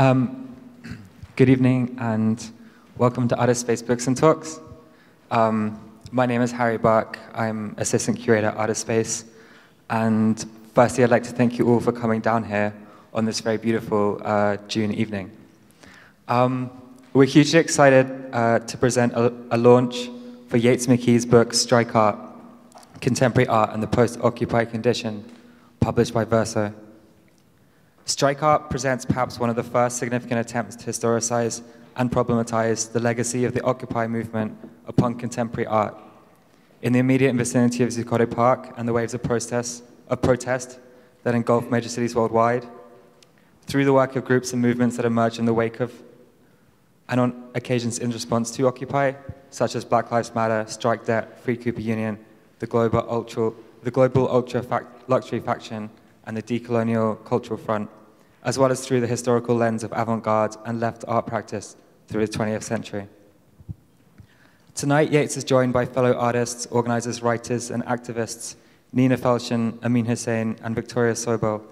Um, good evening and welcome to Artist Space Books and Talks. Um, my name is Harry Buck. I'm Assistant Curator at Space. And firstly, I'd like to thank you all for coming down here on this very beautiful uh, June evening. Um, we're hugely excited uh, to present a, a, launch for Yates McKee's book, Strike Art, Contemporary Art and the Post-Occupy Condition, published by Verso. Strike Art presents perhaps one of the first significant attempts to historicize and problematize the legacy of the Occupy movement upon contemporary art. In the immediate vicinity of Zuccotti Park and the waves of protest, of protest that engulfed major cities worldwide, through the work of groups and movements that emerge in the wake of and on occasions in response to Occupy, such as Black Lives Matter, Strike Debt, Free Cooper Union, the Global Ultra, the Global Ultra Luxury Faction, and the Decolonial Cultural Front as well as through the historical lens of avant-garde and left art practice through the 20th century. Tonight, Yates is joined by fellow artists, organizers, writers, and activists Nina Felshin, Amin Husain, and Victoria Sobel,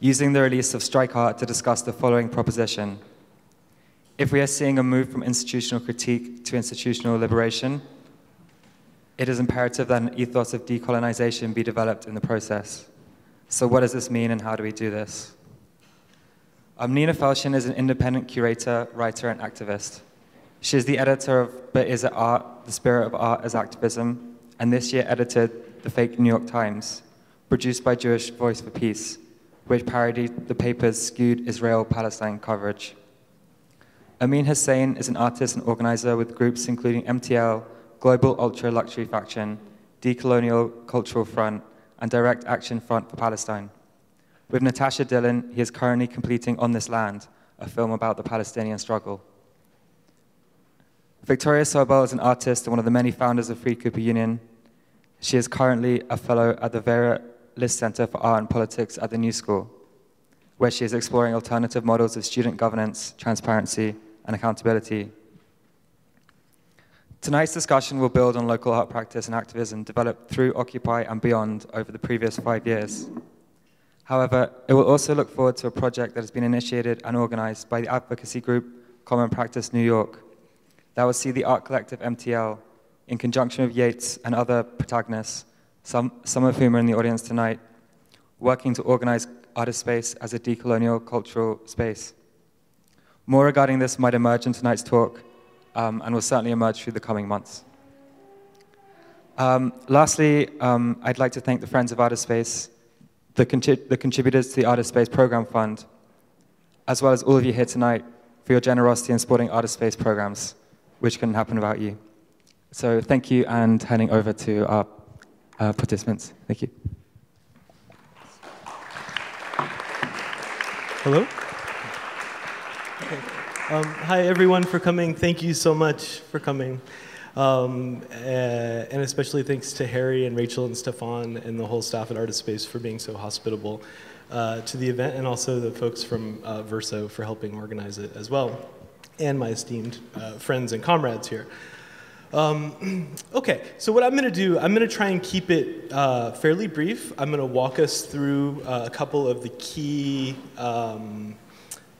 using the release of Strike Art to discuss the following proposition. If we are seeing a move from institutional critique to institutional liberation, it is imperative that an ethos of decolonization be developed in the process. So what does this mean and how do we do this? Nina Felshin is an independent curator, writer, and activist. She is the editor of But Is It Art? The Spirit of Art as Activism, and this year edited the fake New York Times, produced by Jewish Voice for Peace, which parodied the paper's skewed Israel-Palestine coverage. Amin Husain is an artist and organizer with groups including MTL, Global Ultra Luxury Faction, Decolonial Cultural Front, and Direct Action Front for Palestine. With Natasha Dillon, he is currently completing On This Land, a film about the Palestinian struggle. Victoria Sobel is an artist and one of the many founders of Free Cooper Union. She is currently a fellow at the Vera List Center for Art and Politics at the New School, where she is exploring alternative models of student governance, transparency, and accountability. Tonight's discussion will build on local art practice and activism developed through Occupy and beyond over the previous five years. However, it will also look forward to a project that has been initiated and organized by the advocacy group Common Practice New York that will see the art collective MTL, in conjunction with Yates and other protagonists, some, some of whom are in the audience tonight, working to organize artist space as a decolonial cultural space. More regarding this might emerge in tonight's talk um, and will certainly emerge through the coming months. Um, lastly, um, I'd like to thank the Friends of Artist Space the, contrib the contributors to the Artist Space Program Fund, as well as all of you here tonight for your generosity in supporting Artist Space programs, which couldn't happen without you. So thank you, and handing over to our uh, participants. Thank you. Hello? Okay. Um, hi, everyone, for coming. Thank you so much for coming. Um, uh, and especially thanks to Harry and Rachel and Stefan and the whole staff at Artist Space for being so hospitable uh, to the event, and also the folks from uh, Verso for helping organize it as well, and my esteemed uh, friends and comrades here. Um, okay, so what I'm going to do, I'm going to try and keep it uh, fairly brief. I'm going to walk us through uh, a couple of the key um,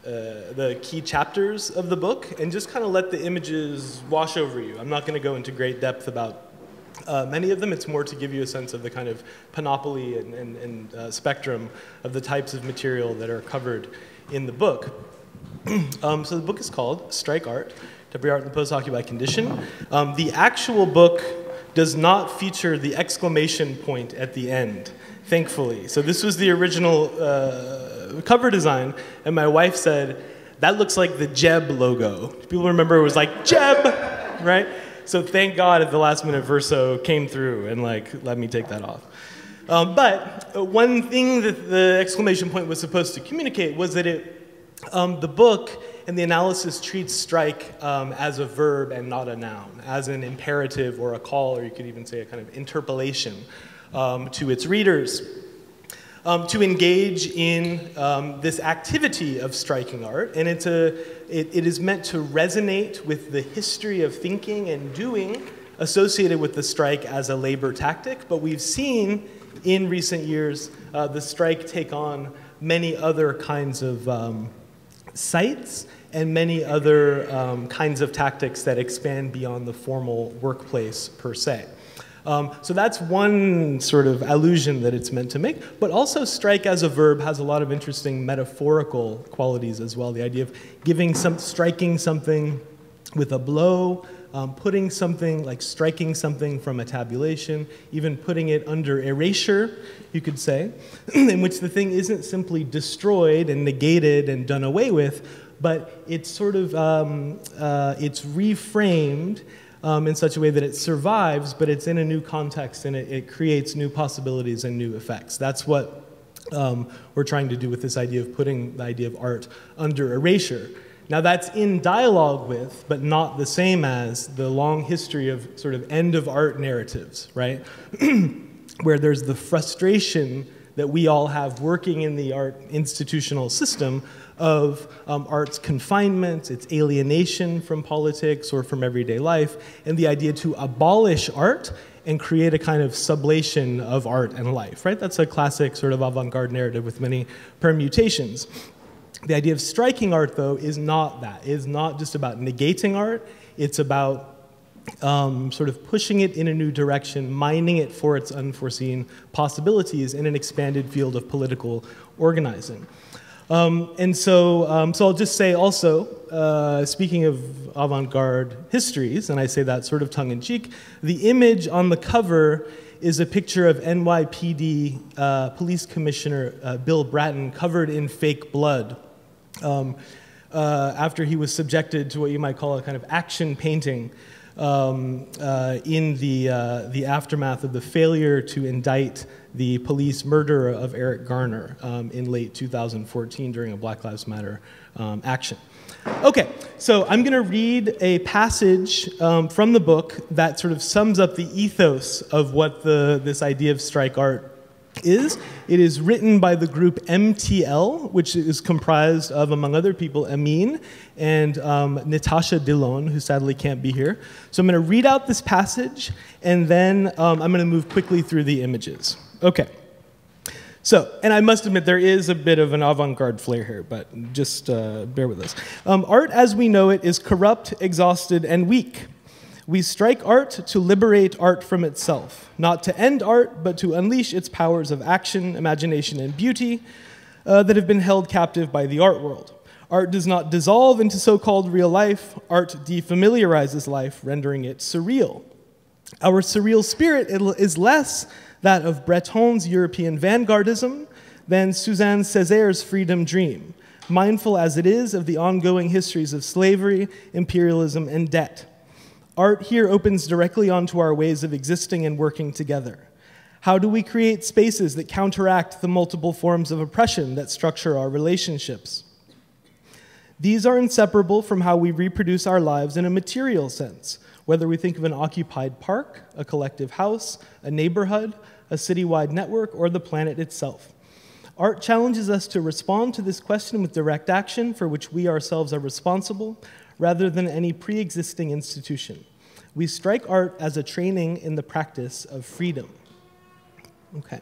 uh, the key chapters of the book and just kind of let the images wash over you. I'm not going to go into great depth about uh, many of them. It's more to give you a sense of the kind of panoply and, and, and uh, spectrum of the types of material that are covered in the book. um, so the book is called Strike Art, Contemporary Art in the Post-Occupied Condition. Um, the actual book does not feature the exclamation point at the end, thankfully. So this was the original uh, cover design, and my wife said, that looks like the Jeb logo. People remember it was like Jeb, right? So thank God at the last minute Verso came through and like let me take that off. Um, but uh, one thing that the exclamation point was supposed to communicate was that it, um, the book and the analysis treats strike um, as a verb and not a noun, as an imperative or a call, or you could even say a kind of interpellation um, to its readers um, to engage in um, this activity of striking art. And it's a, it, it is meant to resonate with the history of thinking and doing associated with the strike as a labor tactic. But we've seen in recent years uh, the strike take on many other kinds of um, sites and many other um, kinds of tactics that expand beyond the formal workplace per se. Um, so that's one sort of allusion that it's meant to make. But also, strike as a verb has a lot of interesting metaphorical qualities as well. The idea of giving some, striking something with a blow, um, putting something, like striking something from a tabulation, even putting it under erasure, you could say, in which the thing isn't simply destroyed and negated and done away with, but it's sort of um, uh, it's reframed um, in such a way that it survives, but it's in a new context and it, it creates new possibilities and new effects. That's what um, we're trying to do with this idea of putting the idea of art under erasure. Now, that's in dialogue with, but not the same as, the long history of sort of end of art narratives, right? Where there's the frustration that we all have working in the art institutional system of um, art's confinement, its alienation from politics or from everyday life, and the idea to abolish art and create a kind of sublation of art and life, right? That's a classic sort of avant-garde narrative with many permutations. The idea of striking art, though, is not that. It is not just about negating art. It's about um, sort of pushing it in a new direction, mining it for its unforeseen possibilities in an expanded field of political organizing. Um, and so, um, so I'll just say also, uh, speaking of avant-garde histories, and I say that sort of tongue-in-cheek, the image on the cover is a picture of NYPD uh, Police Commissioner uh, Bill Bratton covered in fake blood. Um, uh, after he was subjected to what you might call a kind of action painting um, uh, in the, uh, the aftermath of the failure to indict the police murder of Eric Garner um, in late 2014 during a Black Lives Matter um, action. Okay, so I'm going to read a passage um, from the book that sort of sums up the ethos of what the, this idea of strike art is. It is written by the group MTL, which is comprised of, among other people, Amin and um, Natasha Dillon, who sadly can't be here. So I'm going to read out this passage, and then um, I'm going to move quickly through the images. Okay. So, and I must admit, there is a bit of an avant garde flair here, but just uh, bear with us. Um, art as we know it is corrupt, exhausted, and weak. We strike art to liberate art from itself, not to end art, but to unleash its powers of action, imagination, and beauty uh, that have been held captive by the art world. Art does not dissolve into so called real life, art defamiliarizes life, rendering it surreal. Our surreal spirit is less that of Breton's European vanguardism than Suzanne Césaire's freedom dream, mindful as it is of the ongoing histories of slavery, imperialism, and debt. Art here opens directly onto our ways of existing and working together. How do we create spaces that counteract the multiple forms of oppression that structure our relationships? These are inseparable from how we reproduce our lives in a material sense, whether we think of an occupied park, a collective house, a neighborhood, a citywide network, or the planet itself. Art challenges us to respond to this question with direct action for which we ourselves are responsible, rather than any pre existing institution. We strike art as a training in the practice of freedom. Okay.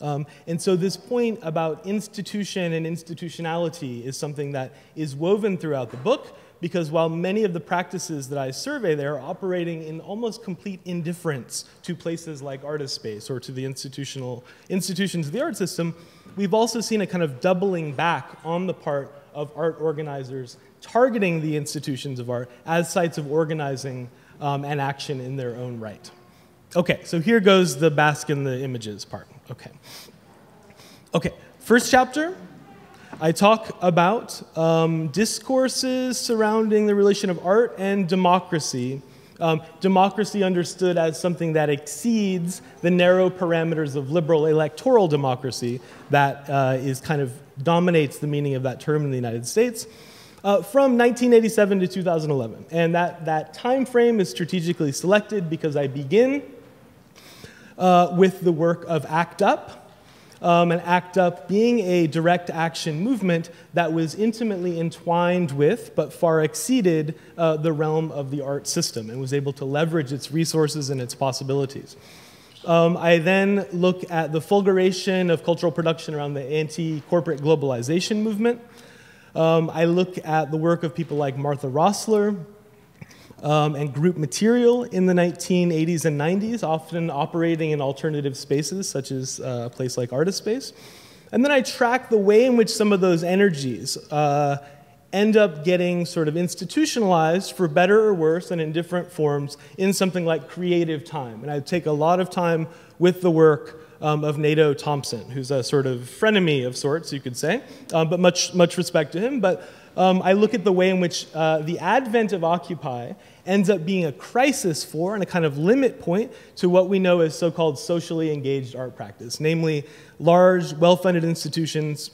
Um, and so, this point about institution and institutionality is something that is woven throughout the book, because while many of the practices that I survey there are operating in almost complete indifference to places like artist space or to the institutional institutions of the art system, we've also seen a kind of doubling back on the part of art organizers targeting the institutions of art as sites of organizing um, and action in their own right. Okay, so here goes the bask in the images part. Okay. Okay, first chapter I talk about um, discourses surrounding the relation of art and democracy. Um, democracy understood as something that exceeds the narrow parameters of liberal electoral democracy that uh, is kind of dominates the meaning of that term in the United States. Uh, from 1987 to 2011. And that, that time frame is strategically selected because I begin uh, with the work of ACT UP, um, and ACT UP being a direct action movement that was intimately entwined with, but far exceeded, uh, the realm of the art system and was able to leverage its resources and its possibilities. Um, I then look at the fulguration of cultural production around the anti corporate globalization movement. Um, I look at the work of people like Martha Rosler um, and group material in the 1980s and 90s, often operating in alternative spaces, such as uh, a place like Artist Space. And then I track the way in which some of those energies uh, end up getting sort of institutionalized for better or worse and in different forms in something like creative time. And I take a lot of time with the work um, of Nato Thompson, who's a sort of frenemy of sorts, you could say, um, but much, much respect to him. But um, I look at the way in which uh, the advent of Occupy ends up being a crisis for and a kind of limit point to what we know as so called socially engaged art practice, namely large, well funded institutions.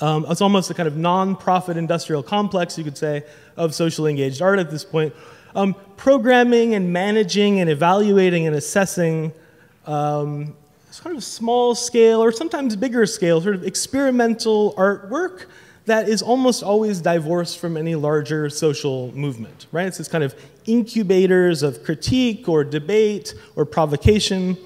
Um, it's almost a kind of non profit industrial complex, you could say, of socially engaged art at this point. Um, programming and managing and evaluating and assessing um, sort of small scale or sometimes bigger scale, sort of experimental artwork that is almost always divorced from any larger social movement, right? It's this kind of incubators of critique or debate or provocation,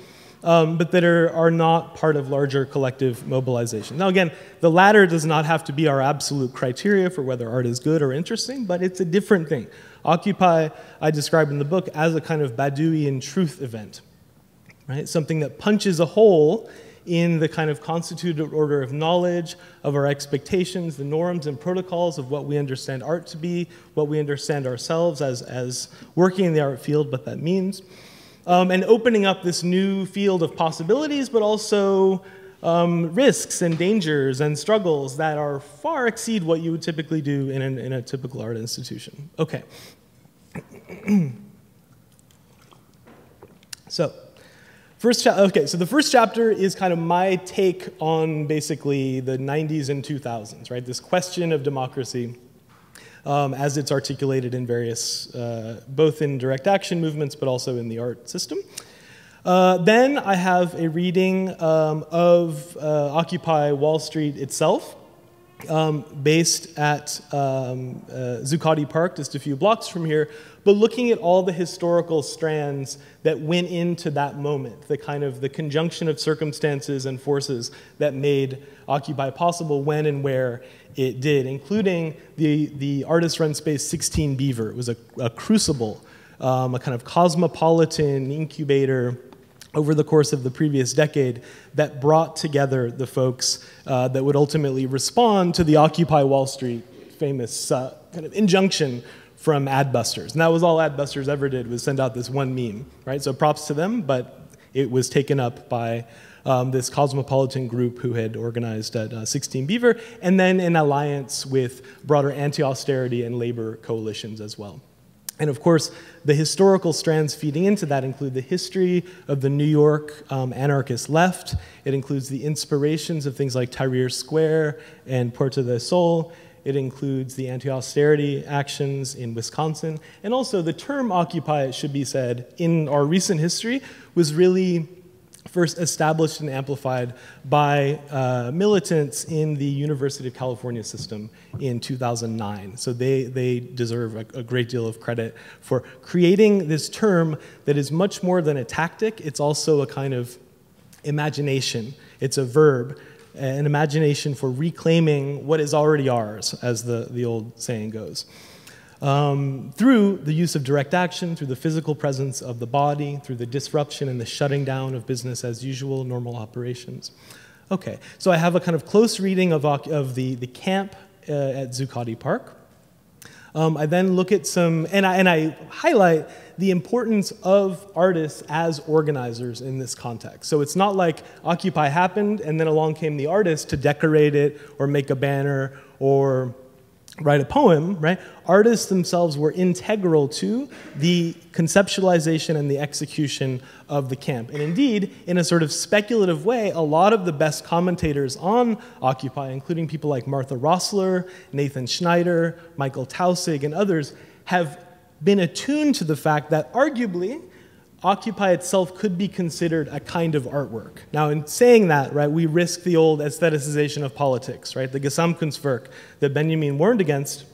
um, but that are, are not part of larger collective mobilization. Now, again, the latter does not have to be our absolute criteria for whether art is good or interesting, but it's a different thing. Occupy, I describe in the book as a kind of Badiouian truth event, right? Something that punches a hole in the kind of constituted order of knowledge, of our expectations, the norms and protocols of what we understand art to be, what we understand ourselves as, as working in the art field, what that means, um, and opening up this new field of possibilities, but also um, risks and dangers and struggles that are far exceed what you would typically do in, an, in a typical art institution. Okay. so, First cha- okay, so the first chapter is kind of my take on basically the 90s and 2000s, right? This question of democracy um, as it's articulated in various, uh, both in direct action movements, but also in the art system. Uh, then I have a reading um, of uh, Occupy Wall Street itself, um, based at um, uh, Zuccotti Park, just a few blocks from here, but looking at all the historical strands that went into that moment, the kind of the conjunction of circumstances and forces that made Occupy possible when and where it did, including the, the artist-run space 16 Beaver. It was a, a crucible, um, a kind of cosmopolitan incubator over the course of the previous decade that brought together the folks uh, that would ultimately respond to the Occupy Wall Street famous uh, kind of injunction from Adbusters. And that was all Adbusters ever did was send out this one meme, right? So props to them, but it was taken up by um, this cosmopolitan group who had organized at uh, 16 Beaver, and then in alliance with broader anti-austerity and labor coalitions as well. And of course, the historical strands feeding into that include the history of the New York um, anarchist left. It includes the inspirations of things like Tahrir Square and Puerta del Sol. It includes the anti austerity actions in Wisconsin. And also, the term Occupy, it should be said, in our recent history was really first established and amplified by uh, militants in the University of California system in 2009. So they, they deserve a, a, great deal of credit for creating this term that is much more than a tactic, it's also a kind of imagination, it's a verb an imagination for reclaiming what is already ours, as the, the old saying goes. Um, through the use of direct action, through the physical presence of the body, through the disruption and the shutting down of business as usual, normal operations. Okay, so I have a kind of close reading of, of the, the camp uh, at Zuccotti Park. Um, I then look at some, and I, and I highlight the importance of artists as organizers in this context. So it's not like Occupy happened and then along came the artist to decorate it or make a banner or write a poem, right? Artists themselves were integral to the conceptualization and the execution of the camp. And indeed, in a sort of speculative way, a lot of the best commentators on Occupy, including people like Martha Rosler, Nathan Schneider, Michael Taussig, and others, have been attuned to the fact that arguably Occupy itself could be considered a kind of artwork. Now, in saying that, right, we risk the old aestheticization of politics, right, the Gesamtkunstwerk that Benjamin warned against.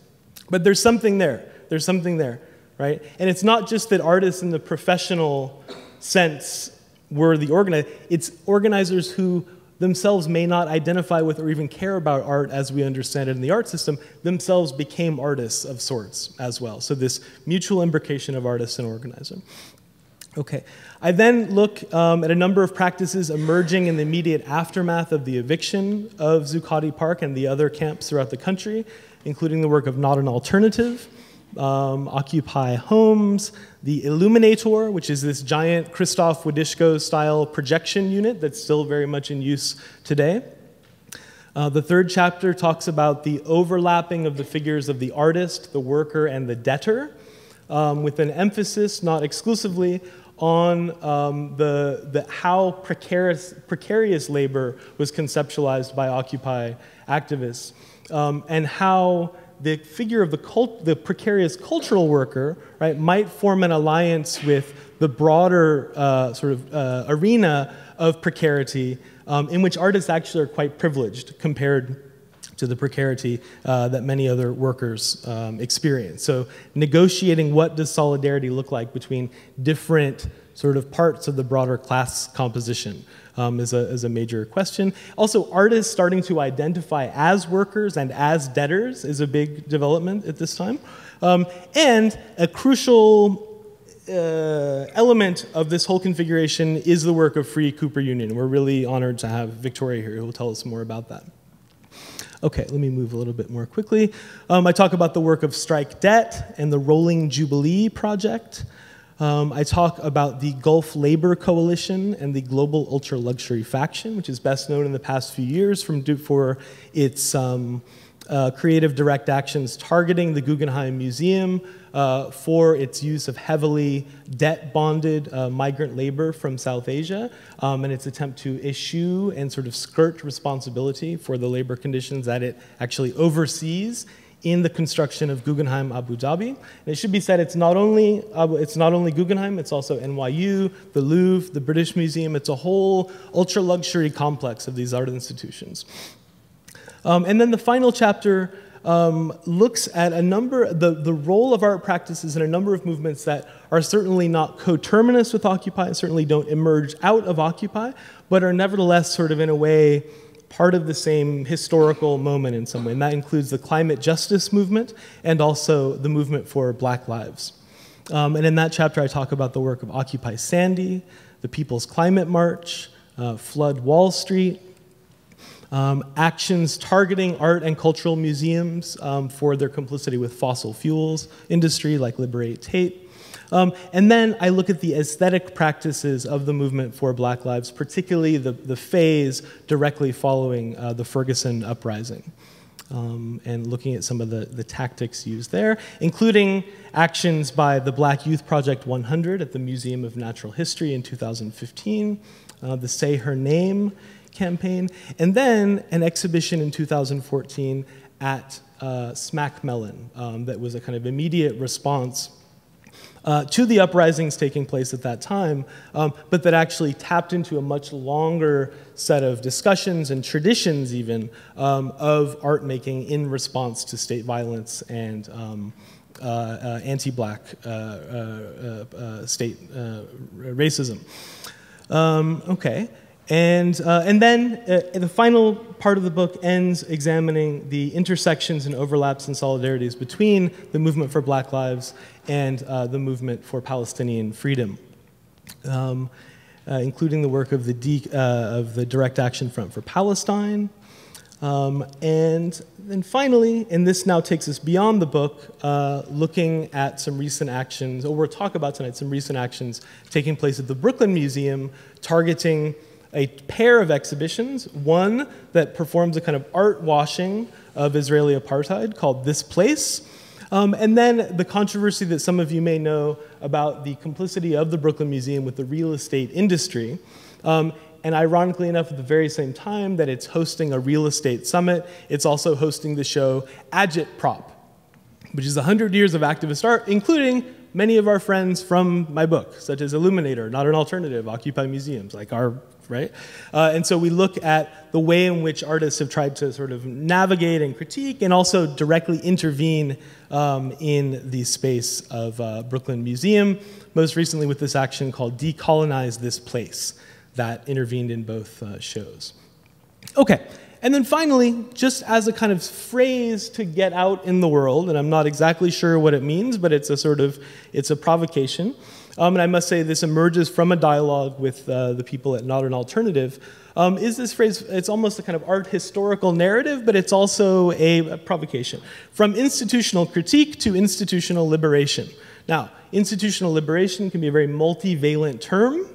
But there's something there. There's something there, right? And it's not just that artists in the professional sense were the organizers, it's organizers who themselves may not identify with or even care about art as we understand it in the art system, themselves became artists of sorts as well. So this mutual imbrication of artists and organizer. Okay, I then look um, at a number of practices emerging in the immediate aftermath of the eviction of Zuccotti Park and the other camps throughout the country, including the work of Not an Alternative, um, Occupy Homes, the Illuminator, which is this giant Krzysztof Wodiczko style projection unit that's still very much in use today. Uh, the third chapter talks about the overlapping of the figures of the artist, the worker, and the debtor, um, with an emphasis, not exclusively, on um, the, the, how precarious, precarious labor was conceptualized by Occupy activists, um, and how the figure of the, cult, the precarious cultural worker right, might form an alliance with the broader uh, sort of uh, arena of precarity um, in which artists actually are quite privileged compared to the precarity uh, that many other workers um, experience. So negotiating what does solidarity look like between different sort of parts of the broader class composition um, is, a, is a major question. Also, artists starting to identify as workers and as debtors is a big development at this time. Um, and a crucial uh, element of this whole configuration is the work of Free Cooper Union. We're really honored to have Victoria here who will tell us more about that. Okay, let me move a little bit more quickly. Um, I talk about the work of Strike Debt and the Rolling Jubilee Project. Um, I talk about the Gulf Labor Coalition and the Global Ultra Luxury Faction, which is best known in the past few years from, for its um, uh, creative direct actions targeting the Guggenheim Museum uh, for its use of heavily debt bonded uh, migrant labor from South Asia um, and its attempt to issue and sort of skirt responsibility for the labor conditions that it actually oversees in the construction of Guggenheim Abu Dhabi. And it should be said it's not only it's not only Guggenheim, it's also NYU, the Louvre, the British Museum. It's a whole ultra luxury complex of these art institutions. Um, and then the final chapter um, looks at a number, the, the role of art practices in a number of movements that are certainly not coterminous with Occupy, and certainly don't emerge out of Occupy, but are nevertheless sort of in a way part of the same historical moment in some way, and that includes the climate justice movement and also the movement for black lives. Um, and in that chapter, I talk about the work of Occupy Sandy, the People's Climate March, uh, Flood Wall Street, um, actions targeting art and cultural museums um, for their complicity with fossil fuels industry like Liberate Tate, um, and then I look at the aesthetic practices of the movement for Black Lives, particularly the, the phase directly following uh, the Ferguson uprising. Um, and looking at some of the, the tactics used there, including actions by the Black Youth Project 100 at the Museum of Natural History in 2015, uh, the Say Her Name campaign, and then an exhibition in 2014 at uh, Smack Mellon um, that was a kind of immediate response uh, to the uprisings taking place at that time, um, but that actually tapped into a much longer set of discussions and traditions, even, um, of art making in response to state violence and um, uh, uh, anti black uh, uh, uh, state racism. Um, okay. And, uh, and then uh, the final part of the book ends examining the intersections and overlaps and solidarities between the movement for Black Lives and uh, the movement for Palestinian freedom, um, uh, including the work of the, uh, of the Direct Action Front for Palestine. Um, and then finally, and this now takes us beyond the book, uh, looking at some recent actions, or we'll talk about tonight some recent actions taking place at the Brooklyn Museum targeting a pair of exhibitions, one that performs a kind of art washing of Israeli apartheid called This Place, um, and then the controversy that some of you may know about the complicity of the Brooklyn Museum with the real estate industry. Um, and ironically enough, at the very same time that it's hosting a real estate summit, it's also hosting the show Agitprop, which is 100 years of activist art, including many of our friends from my book, such as Illuminator, Not an Alternative, Occupy Museums, like our right? Uh, and so we look at the way in which artists have tried to sort of navigate and critique and also directly intervene um, in the space of uh, Brooklyn Museum, most recently with this action called Decolonize This Place that intervened in both uh, shows. Okay, and then finally, just as a kind of phrase to get out in the world, and I'm not exactly sure what it means, but it's a sort of, it's a provocation. Um, and I must say this emerges from a dialogue with uh, the people at Not an Alternative. Um, is this phrase, it's almost a kind of art historical narrative, but it's also a, a provocation. From institutional critique to institutional liberation. Now, institutional liberation can be a very multivalent term.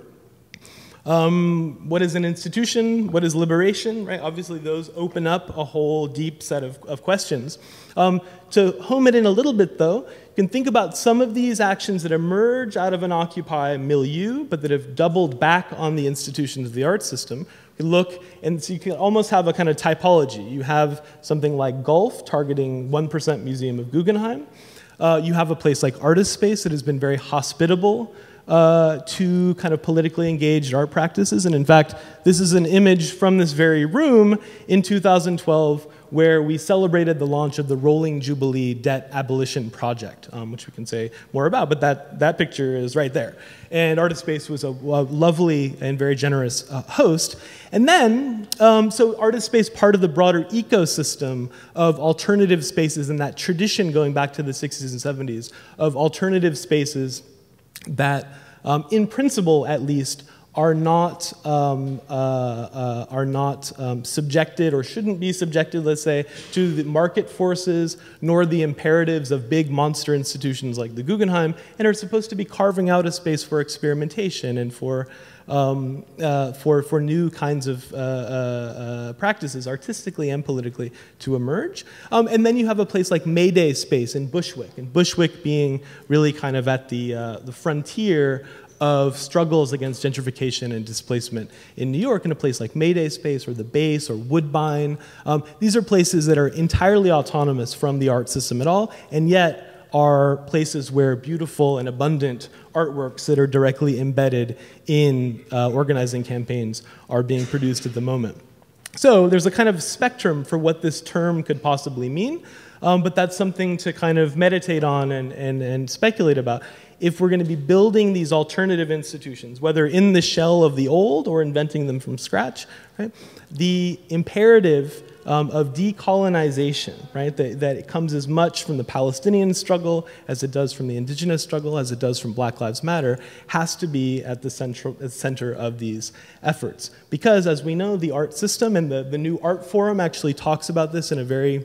Um, what is an institution? What is liberation? Right? Obviously, those open up a whole deep set of, of questions. Um, to home it in a little bit, though, you can think about some of these actions that emerge out of an Occupy milieu, but that have doubled back on the institutions of the art system. You look, and so you can almost have a kind of typology. You have something like Gulf targeting 1% Museum of Guggenheim. Uh, you have a place like Artist Space that has been very hospitable uh, to kind of politically engaged art practices. And in fact, this is an image from this very room in 2012 where we celebrated the launch of the Rolling Jubilee Debt Abolition Project, um, which we can say more about, but that, that picture is right there. And Artist Space was a, a lovely and very generous uh, host. And then, um, so Artist Space, part of the broader ecosystem of alternative spaces and that tradition going back to the 60s and 70s of alternative spaces that, um, in principle at least, are not, um, uh, uh, are not um, subjected or shouldn't be subjected, let's say, to the market forces nor the imperatives of big monster institutions like the Guggenheim, and are supposed to be carving out a space for experimentation and for um, uh, for, for new kinds of uh, uh, uh, practices, artistically and politically, to emerge. Um, and then you have a place like Mayday Space in Bushwick, and Bushwick being really kind of at the, uh, the frontier of struggles against gentrification and displacement in New York in a place like Mayday Space or the Base or Woodbine. Um, these are places that are entirely autonomous from the art system at all, and yet are places where beautiful and abundant artworks that are directly embedded in uh, organizing campaigns are being produced at the moment. So there's a kind of spectrum for what this term could possibly mean, um, but that's something to kind of meditate on and, and, and speculate about. If we're going to be building these alternative institutions, whether in the shell of the old or inventing them from scratch, right, the imperative um, of decolonization, right? That, that, it comes as much from the Palestinian struggle as it does from the indigenous struggle, as it does from Black Lives Matter, has to be at the central, center of these efforts. Because as we know, the art system and the, the new art forum actually talks about this in a very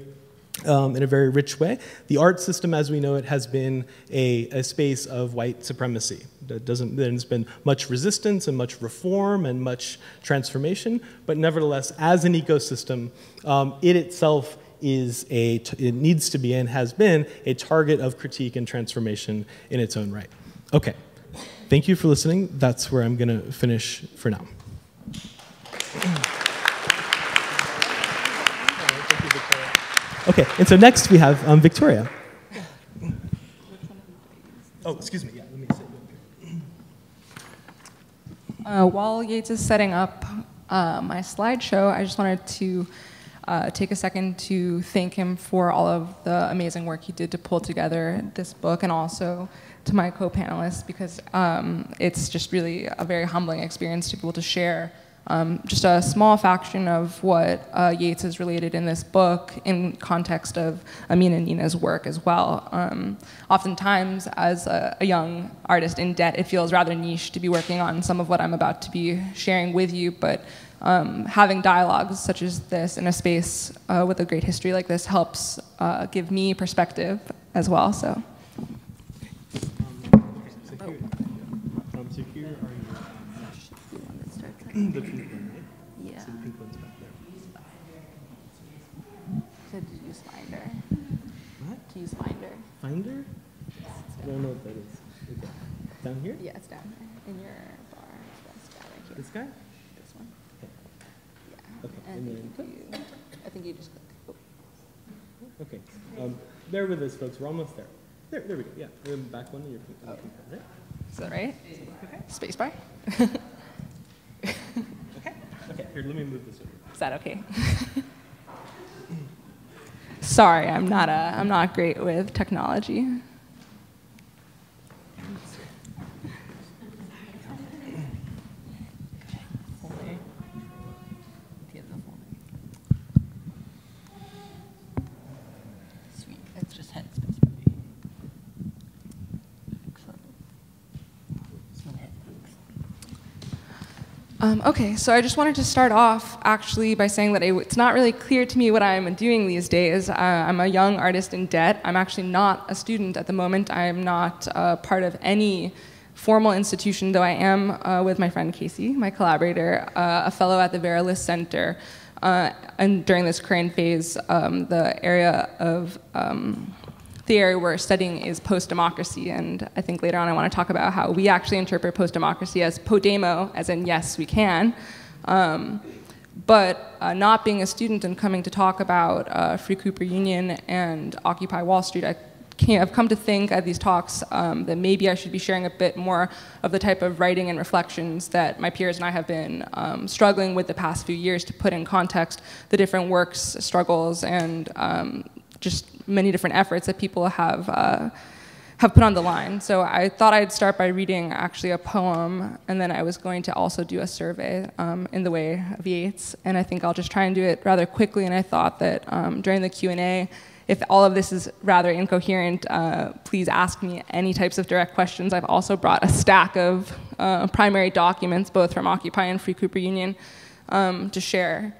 um, in a very rich way. The art system, as we know it, has been a, a space of white supremacy. That doesn't, there's been much resistance and much reform and much transformation, but nevertheless, as an ecosystem, um, it itself is a, it needs to be and has been a target of critique and transformation in its own right. Okay, thank you for listening. That's where I'm going to finish for now. Okay, and so next we have um, Victoria. Oh, excuse me. Yeah, let me sit. Uh, while Yates is setting up uh, my slideshow, I just wanted to uh, take a second to thank him for all of the amazing work he did to pull together this book and also to my co-panelists because um, it's just really a very humbling experience to be able to share um, just a small fraction of what uh, Yates has related in this book in context of Amin and Nina's work as well. Um, oftentimes, as a, a, young artist in debt, it feels rather niche to be working on some of what I'm about to be sharing with you, but um, having dialogues such as this in a space uh, with a great history like this helps uh, give me perspective as well. So. The pink one, right? Yeah. So the pink one's back there. So did you use Finder? What? To use Finder? Finder? I don't know what that is. Okay. Down here? Yeah, it's down there in your bar. It's down right here. This guy? This one. Yeah. Okay, And, and then you, I think you just click. Oh. Okay. Um, bear with us, folks. We're almost there. There, there we go. Yeah. The back one. Your pink, oh. pink one, right? Is that right? Okay. Spacebar? okay. Okay. Here, let me move this over. Is that okay? Sorry, I'm not a, I'm not great with technology. Um, okay, so I just wanted to start off actually by saying that it's not really clear to me what I'm doing these days. Uh, I'm a young artist in debt. I'm actually not a student at the moment. I am not uh, part of any formal institution, though I am uh, with my friend Casey, my collaborator, uh, a fellow at the Vera List Center. Uh, and during this current phase, um, the area of um, the area we're studying is post-democracy, and I think later on I want to talk about how we actually interpret post-democracy as podemo, as in yes, we can. Um, but uh, not being a student and coming to talk about uh, Free Cooper Union and Occupy Wall Street, I have come to think at these talks um, that maybe I should be sharing a bit more of the type of writing and reflections that my peers and I have been um, struggling with the past few years to put in context the different works, struggles, and um, just many different efforts that people have uh, have put on the line. So I thought I'd start by reading actually a poem, and then I was going to also do a survey um, in the way of Yates. And I think I'll just try and do it rather quickly. And I thought that um, during the Q and A, if all of this is rather incoherent, uh, please ask me any types of direct questions. I've also brought a stack of uh, primary documents, both from Occupy and Free Cooper Union, um, to share.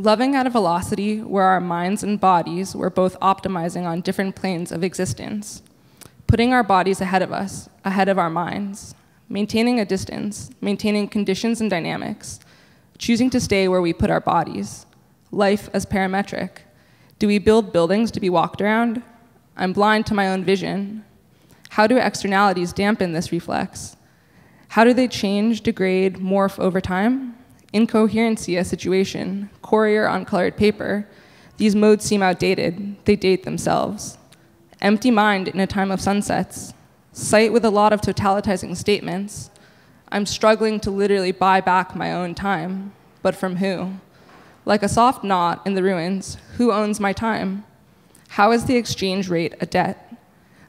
Loving at a velocity where our minds and bodies were both optimizing on different planes of existence. Putting our bodies ahead of us, ahead of our minds. Maintaining a distance, maintaining conditions and dynamics. Choosing to stay where we put our bodies. Life as parametric. Do we build buildings to be walked around? I'm blind to my own vision. How do externalities dampen this reflex? How do they change, degrade, morph over time? Incoherency a situation, courier on colored paper, these modes seem outdated, they date themselves. Empty mind in a time of sunsets, sight with a lot of totalitizing statements. I'm struggling to literally buy back my own time, but from who? Like a soft knot in the ruins, who owns my time? How is the exchange rate a debt?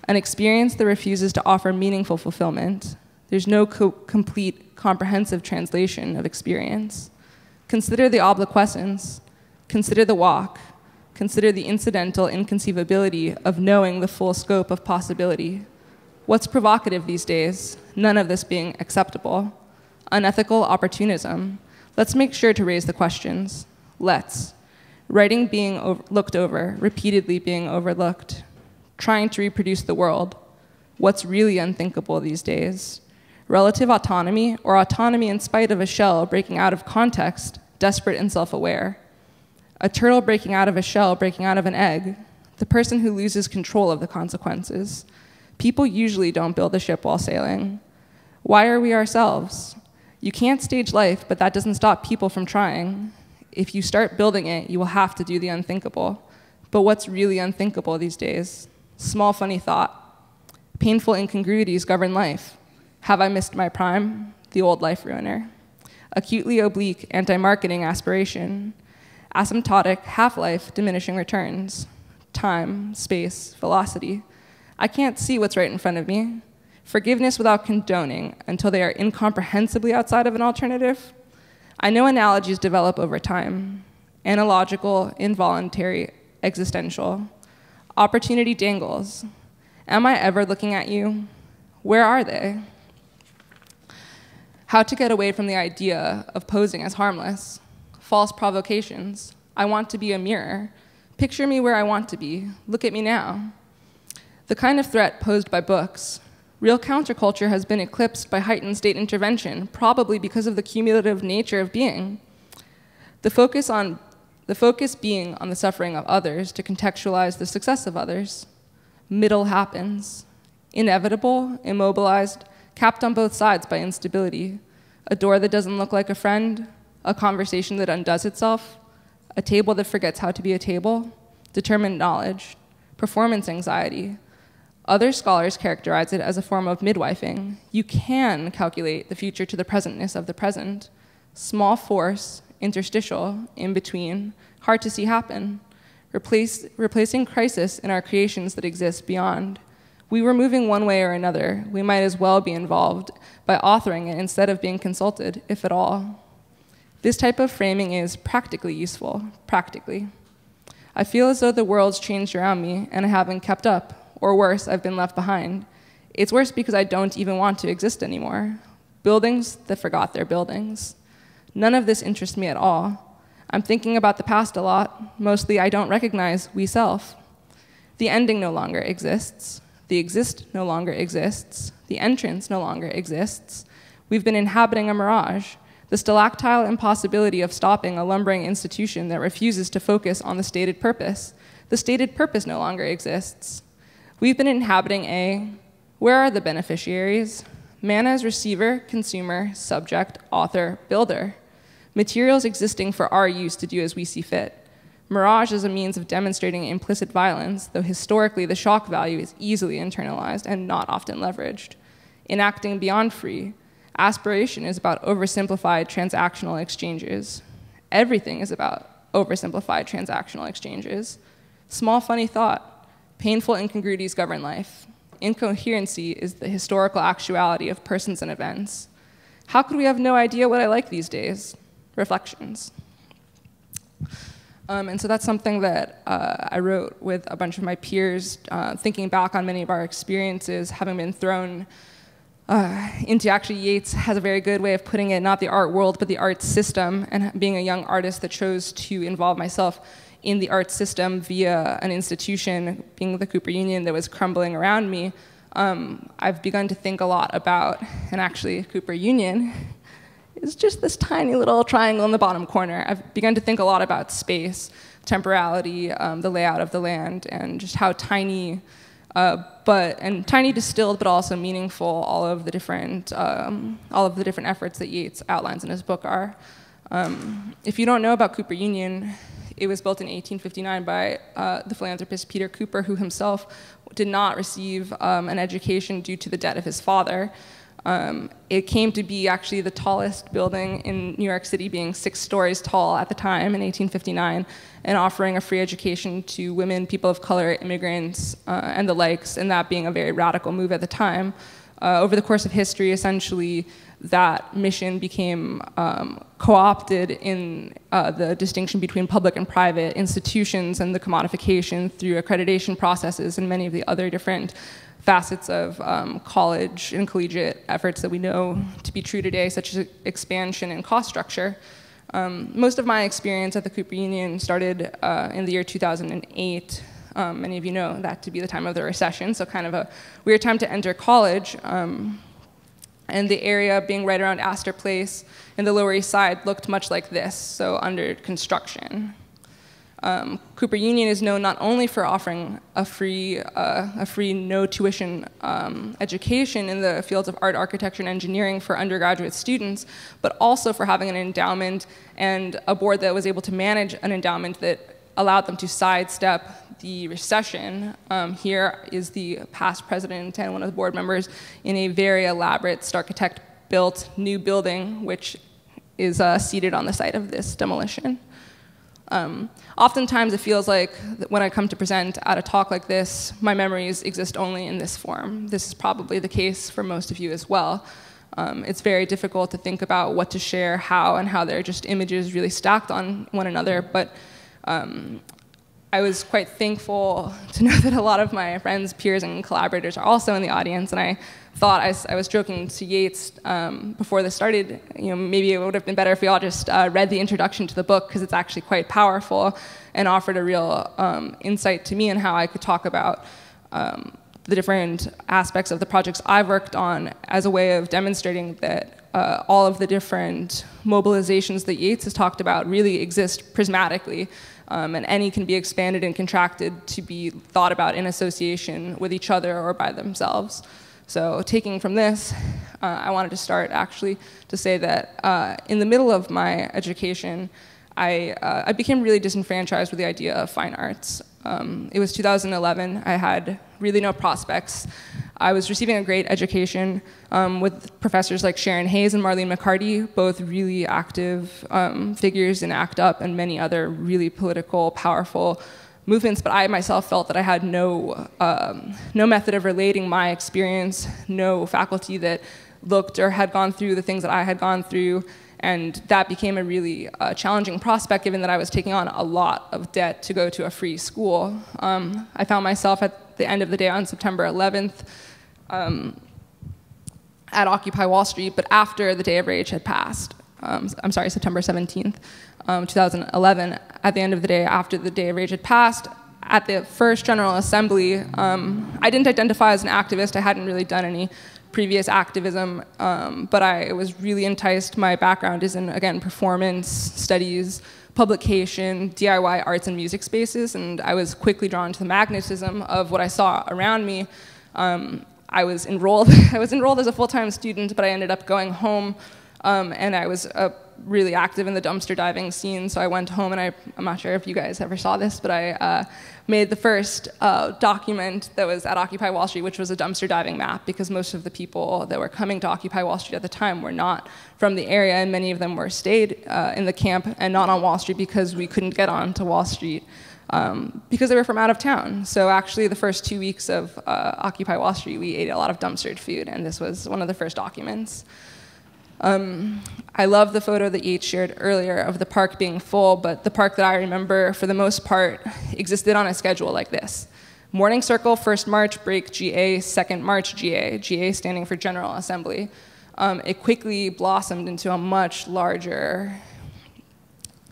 An experience that refuses to offer meaningful fulfillment. There's no co complete comprehensive translation of experience. Consider the obloquescence, consider the walk, consider the incidental inconceivability of knowing the full scope of possibility. What's provocative these days? None of this being acceptable. Unethical opportunism. Let's make sure to raise the questions. Let's. Writing being over looked over, repeatedly being overlooked. Trying to reproduce the world. What's really unthinkable these days? Relative autonomy, or autonomy in spite of a shell breaking out of context, desperate and self aware. A turtle breaking out of a shell, breaking out of an egg, the person who loses control of the consequences. People usually don't build a ship while sailing. Why are we ourselves? You can't stage life, but that doesn't stop people from trying. If you start building it, you will have to do the unthinkable. But what's really unthinkable these days? Small, funny thought. Painful incongruities govern life. Have I missed my prime? The old life ruiner. Acutely oblique anti marketing aspiration. Asymptotic half life diminishing returns. Time, space, velocity. I can't see what's right in front of me. Forgiveness without condoning until they are incomprehensibly outside of an alternative. I know analogies develop over time analogical, involuntary, existential. Opportunity dangles. Am I ever looking at you? Where are they? How to get away from the idea of posing as harmless. False provocations. I want to be a mirror. Picture me where I want to be. Look at me now. The kind of threat posed by books. Real counterculture has been eclipsed by heightened state intervention, probably because of the cumulative nature of being. The focus, on, the focus being on the suffering of others to contextualize the success of others. Middle happens. Inevitable, immobilized, capped on both sides by instability, a door that doesn't look like a friend, a conversation that undoes itself, a table that forgets how to be a table, determined knowledge, performance anxiety. Other scholars characterize it as a form of midwifing. You can calculate the future to the presentness of the present. Small force, interstitial, in between, hard to see happen. Replace, replacing crisis in our creations that exist beyond we were moving one way or another. We might as well be involved by authoring it instead of being consulted, if at all. This type of framing is practically useful, practically. I feel as though the world's changed around me and I haven't kept up, or worse, I've been left behind. It's worse because I don't even want to exist anymore. buildings that forgot their buildings. None of this interests me at all. I'm thinking about the past a lot. Mostly, I don't recognize we self. The ending no longer exists. The exist no longer exists. The entrance no longer exists. We've been inhabiting a mirage, the stalactile impossibility of stopping a lumbering institution that refuses to focus on the stated purpose. The stated purpose no longer exists. We've been inhabiting a where are the beneficiaries? Man as receiver, consumer, subject, author, builder. Materials existing for our use to do as we see fit. Mirage is a means of demonstrating implicit violence, though historically the shock value is easily internalized and not often leveraged. Enacting beyond free, aspiration is about oversimplified transactional exchanges. Everything is about oversimplified transactional exchanges. Small funny thought, painful incongruities govern life. Incoherency is the historical actuality of persons and events. How could we have no idea what I like these days? Reflections. Um, and so that's something that uh, I wrote with a bunch of my peers, uh, thinking back on many of our experiences, having been thrown uh, into actually Yates has a very good way of putting it, not the art world, but the art system, and being a young artist that chose to involve myself in the art system via an institution, being the Cooper Union, that was crumbling around me, um, I've begun to think a lot about, and actually Cooper Union is just this tiny little triangle in the bottom corner. I've begun to think a lot about space, temporality, um, the layout of the land, and just how tiny, uh, but and tiny distilled, but also meaningful. All of the different, um, all of the different efforts that Yates outlines in his book are. Um, if you don't know about Cooper Union, it was built in 1859 by uh, the philanthropist Peter Cooper, who himself did not receive um, an education due to the debt of his father. Um, it came to be actually the tallest building in New York City, being six stories tall at the time in 1859, and offering a free education to women, people of color, immigrants, uh, and the likes, and that being a very radical move at the time. Uh, over the course of history, essentially, that mission became um, co opted in uh, the distinction between public and private institutions and the commodification through accreditation processes and many of the other different facets of um, college and collegiate efforts that we know to be true today, such as expansion and cost structure. Um, most of my experience at the Cooper Union started uh, in the year 2008. Um, many of you know that to be the time of the recession, so kind of a weird time to enter college. Um, and the area being right around Astor Place in the Lower East Side looked much like this, so under construction. Um, Cooper Union is known not only for offering a free, uh, a free no tuition um, education in the fields of art, architecture, and engineering for undergraduate students, but also for having an endowment and a board that was able to manage an endowment that allowed them to sidestep the recession. Um, here is the past president and one of the board members in a very elaborate Starchitect built new building, which is uh, seated on the site of this demolition. Um, oftentimes it feels like when I come to present at a talk like this, my memories exist only in this form. This is probably the case for most of you as well. Um, it's very difficult to think about what to share, how, and how they're just images really stacked on one another. But um, I was quite thankful to know that a lot of my friends, peers, and collaborators are also in the audience, and I thought I, I was joking to Yates um, before this started. You know, maybe it would have been better if we all just uh, read the introduction to the book because it's actually quite powerful and offered a real um, insight to me and how I could talk about um, the different aspects of the projects I've worked on as a way of demonstrating that uh, all of the different mobilizations that Yates has talked about really exist prismatically. Um, and any can be expanded and contracted to be thought about in association with each other or by themselves. So taking from this, uh, I wanted to start actually to say that uh, in the middle of my education, I, uh, I became really disenfranchised with the idea of fine arts. Um, it was 2011. I had really no prospects. I was receiving a great education um, with professors like Sharon Hayes and Marlene McCarty, both really active um, figures in ACT UP and many other really political, powerful movements, but I myself felt that I had no, um, no method of relating my experience, no faculty that looked or had gone through the things that I had gone through, and that became a really uh, challenging prospect given that I was taking on a lot of debt to go to a free school. Um, I found myself at the end of the day on September 11th um, at Occupy Wall Street, but after the Day of Rage had passed. Um, I'm sorry, September 17th, um, 2011. At the end of the day, after the Day of Rage had passed, at the first General Assembly, um, I didn't identify as an activist. I hadn't really done any previous activism, um, but I was really enticed. My background is in, again, performance, studies, publication, DIY arts and music spaces, and I was quickly drawn to the magnetism of what I saw around me. Um, I was enrolled. I was enrolled as a full-time student, but I ended up going home, um, and I was a really active in the dumpster diving scene. So I went home and I, I'm not sure if you guys ever saw this, but I uh, made the first uh, document that was at Occupy Wall Street, which was a dumpster diving map, because most of the people that were coming to Occupy Wall Street at the time were not from the area, and many of them were stayed uh, in the camp and not on Wall Street because we couldn't get on to Wall Street. Um, because they were from out of town. So actually, the first two weeks of uh, Occupy Wall Street, we ate a lot of dumpstered food, and this was one of the first documents. Um, I love the photo that Yates shared earlier of the park being full, but the park that I remember, for the most part, existed on a schedule like this. Morning Circle, first march, break GA, second march GA, GA standing for General Assembly. Um, it quickly blossomed into a much larger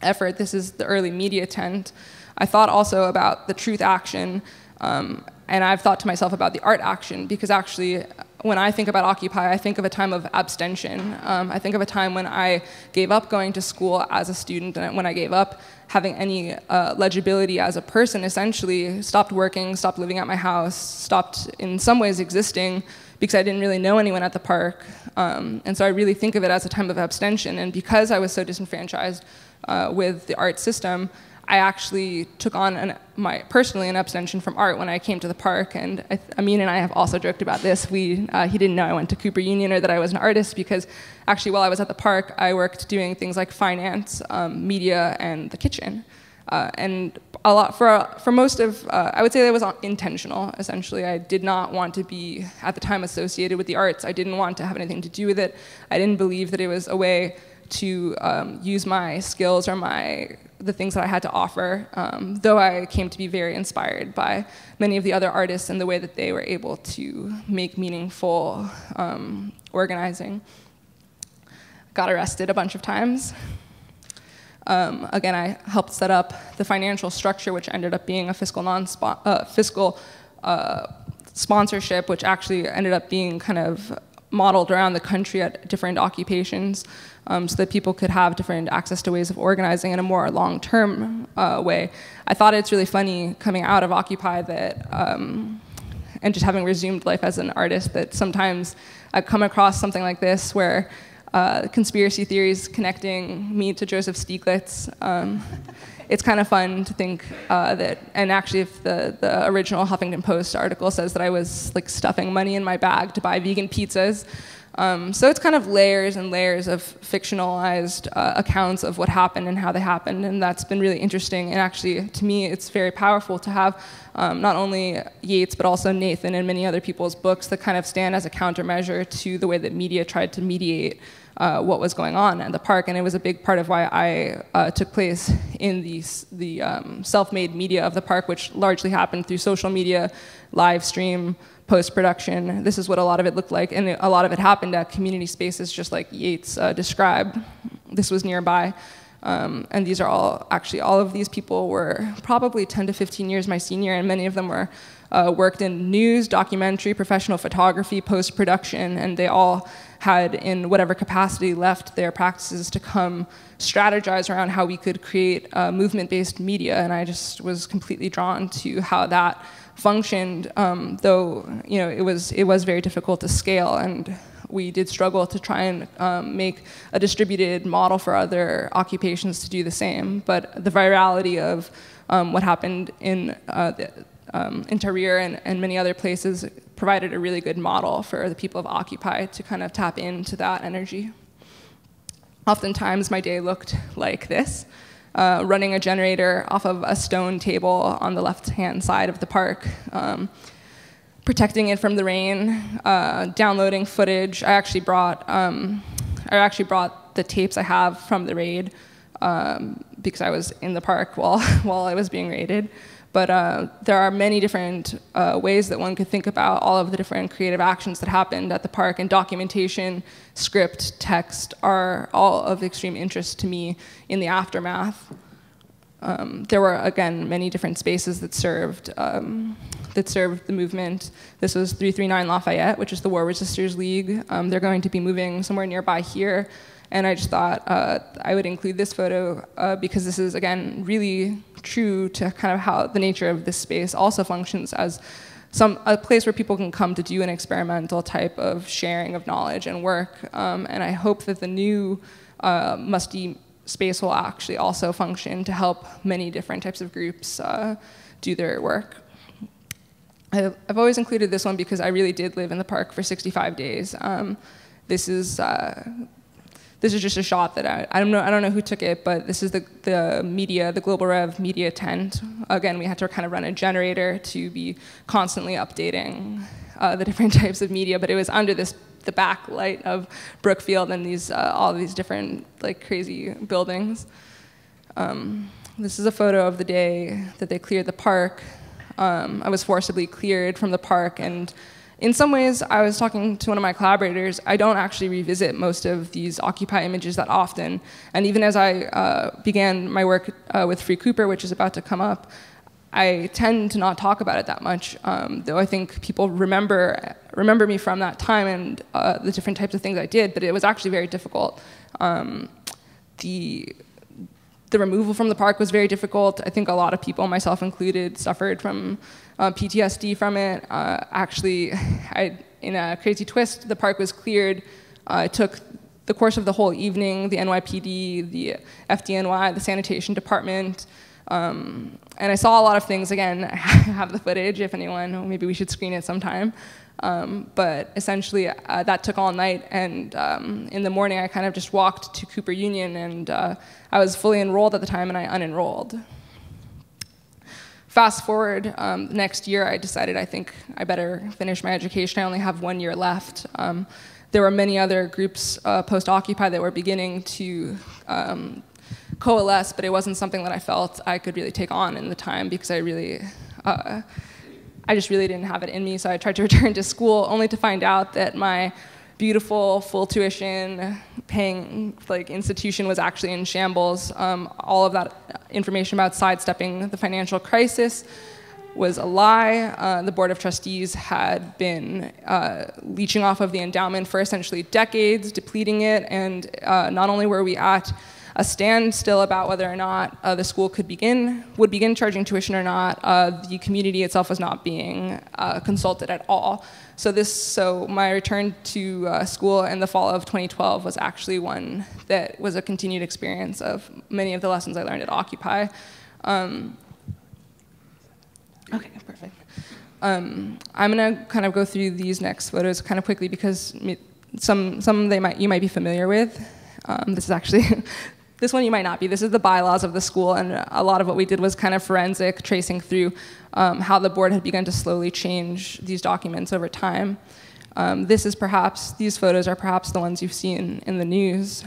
effort. This is the early media tent. I thought also about the truth action, um, and I've thought to myself about the art action because actually when I think about Occupy, I think of a time of abstention. Um, I think of a time when I gave up going to school as a student, and when I gave up having any uh, legibility as a person, essentially stopped working, stopped living at my house, stopped in some ways existing because I didn't really know anyone at the park. Um, and so I really think of it as a time of abstention. And because I was so disenfranchised uh, with the art system, I actually took on an, my personally an abstention from art when I came to the park. And I, Amin and I have also joked about this. We, uh, he didn't know I went to Cooper Union or that I was an artist because actually while I was at the park, I worked doing things like finance, um, media, and the kitchen. Uh, and a lot for for most of uh, I would say that was intentional. Essentially, I did not want to be at the time associated with the arts. I didn't want to have anything to do with it. I didn't believe that it was a way to um, use my skills or my the things that I had to offer, um, though I came to be very inspired by many of the other artists and the way that they were able to make meaningful um, organizing. Got arrested a bunch of times. Um, again, I helped set up the financial structure, which ended up being a fiscal non uh, fiscal uh, sponsorship, which actually ended up being kind of modeled around the country at different occupations um, so that people could have different access to ways of organizing in a more long-term uh, way. I thought it's really funny coming out of Occupy that, um, and just having resumed life as an artist, that sometimes I come across something like this where uh, conspiracy theories connecting me to Joseph Stiglitz. Um, it's kind of fun to think uh, that, and actually, if the, the original Huffington Post article says that I was like stuffing money in my bag to buy vegan pizzas, um, so it's kind of layers and layers of fictionalized uh, accounts of what happened and how they happened, and that's been really interesting. And actually, to me, it's very powerful to have um, not only Yates but also Nathan and many other people's books that kind of stand as a countermeasure to the way that media tried to mediate uh, what was going on at the park, and it was a big part of why I uh, took place in the, the um, self-made media of the park, which largely happened through social media, live stream, post-production. This is what a lot of it looked like, and a lot of it happened at community spaces, just like Yates uh, described. This was nearby. Um, and these are all, actually, all of these people were probably 10 to 15 years my senior, and many of them were uh, worked in news, documentary, professional photography, post-production, and they all had, in whatever capacity, left their practices to come strategize around how we could create uh, movement-based media, and I just was completely drawn to how that functioned, um, though you know it was it was very difficult to scale, and we did struggle to try and um, make a distributed model for other occupations to do the same. But the virality of um, what happened in uh, the, um, Tahrir and, and many other places provided a really good model for the people of Occupy to kind of tap into that energy. Oftentimes, my day looked like this uh, running a generator off of a stone table on the left-hand side of the park, um, protecting it from the rain, uh, downloading footage. I actually brought um, I actually brought the tapes I have from the raid um, because I was in the park while while I was being raided. But uh, there are many different uh, ways that one could think about all of the different creative actions that happened at the park, and documentation, script, text are all of extreme interest to me in the aftermath. Um, there were again many different spaces that served um, that served the movement. This was 339 Lafayette, which is the War Resisters League. Um, they're going to be moving somewhere nearby here, and I just thought uh, I would include this photo uh, because this is again really true to kind of how the nature of this space also functions as some a place where people can come to do an experimental type of sharing of knowledge and work. Um, and I hope that the new uh, musty space will actually also function to help many different types of groups uh, do their work. I've, always included this one because I really did live in the park for 65 days. Um, this is uh, this is just a shot that I, I don't know I don't know who took it, but this is the the media, the Global Rev media tent. Again, we had to kind of run a generator to be constantly updating uh, the different types of media, but it was under this the backlight of Brookfield and these uh, all these different like crazy buildings. Um, this is a photo of the day that they cleared the park. Um, I was forcibly cleared from the park, and in some ways, I was talking to one of my collaborators. I don't actually revisit most of these Occupy images that often, and even as I uh, began my work uh, with Free Cooper, which is about to come up, I tend to not talk about it that much, um, though I think people remember remember me from that time and uh, the different types of things I did. But it was actually very difficult. Um, the the removal from the park was very difficult. I think a lot of people, myself included, suffered from uh, PTSD from it. Uh, actually, I, in a crazy twist, the park was cleared. Uh, it took the course of the whole evening. The NYPD, the FDNY, the sanitation department. Um, and I saw a lot of things. Again, I have the footage if anyone, maybe we should screen it sometime. Um, but essentially, uh, that took all night. And um, in the morning, I kind of just walked to Cooper Union, and uh, I was fully enrolled at the time, and I unenrolled. Fast forward, um, next year, I decided I think I better finish my education. I only have one year left. Um, there were many other groups uh, post Occupy that were beginning to um, coalesce, but it wasn't something that I felt I could really take on in the time because I really, uh, I just really didn't have it in me. So I tried to return to school only to find out that my beautiful full tuition paying like institution was actually in shambles. Um, all of that information about sidestepping the financial crisis was a lie. Uh, the Board of Trustees had been uh, leeching off of the endowment for essentially decades, depleting it, and uh, not only were we at a standstill about whether or not uh, the school could begin would begin charging tuition or not. Uh, the community itself was not being uh, consulted at all. So this, so my return to uh, school in the fall of 2012 was actually one that was a continued experience of many of the lessons I learned at Occupy. Um, okay, perfect. Um, I'm gonna kind of go through these next photos kind of quickly because some some they might you might be familiar with. Um, this is actually This one you might not be. This is the bylaws of the school, and a lot of what we did was kind of forensic, tracing through um, how the board had begun to slowly change these documents over time. Um, this is perhaps, these photos are perhaps the ones you've seen in the news,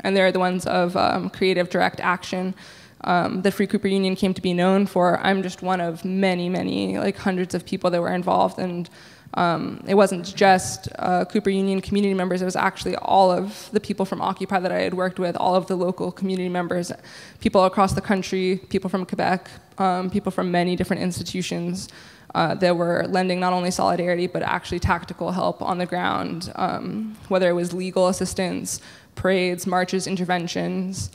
and they're the ones of um, creative direct action um, that Free Cooper Union came to be known for. I'm just one of many, many, like hundreds of people that were involved, and um, it wasn't just uh, Cooper Union community members, it was actually all of the people from Occupy that I had worked with, all of the local community members, people across the country, people from Quebec, um, people from many different institutions uh, that were lending not only solidarity but actually tactical help on the ground, um, whether it was legal assistance, parades, marches, interventions.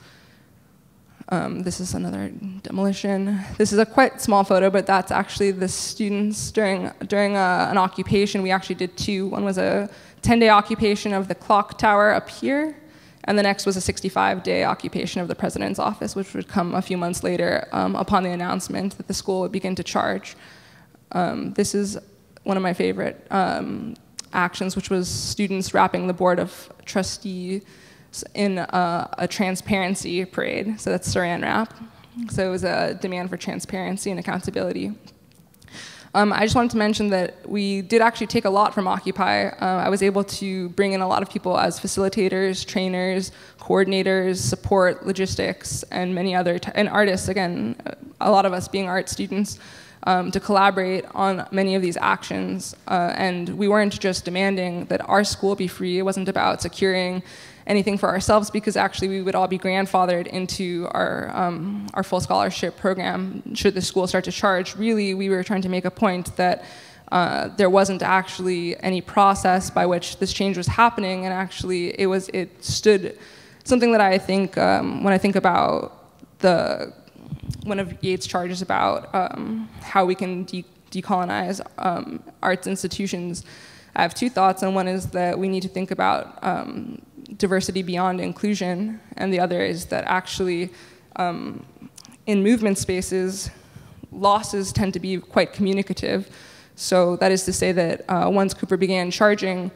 Um, this is another demolition. This is a quite small photo, but that's actually the students during, during a, uh, an occupation. We actually did two. One was a 10-day occupation of the clock tower up here, and the next was a 65-day occupation of the president's office, which would come a few months later um, upon the announcement that the school would begin to charge. Um, this is one of my favorite um, actions, which was students wrapping the board of trustee in a, a transparency parade. So that's Saran wrap. So it was a demand for transparency and accountability. Um, I just wanted to mention that we did actually take a lot from Occupy. Uh, I was able to bring in a lot of people as facilitators, trainers, coordinators, support, logistics, and many other, and artists, again, a lot of us being art students, um, to collaborate on many of these actions. Uh, and we weren't just demanding that our school be free, it wasn't about securing anything for ourselves because actually we would all be grandfathered into our, um, our full scholarship program should the school start to charge. Really, we were trying to make a point that uh, there wasn't actually any process by which this change was happening, and actually it was it stood something that I think um, when I think about the one of Yates' charges about um, how we can de decolonize um, arts institutions. I have two thoughts, and one is that we need to think about um, diversity beyond inclusion, and the other is that actually um, in movement spaces, losses tend to be quite communicative. So that is to say that uh, once Cooper began charging,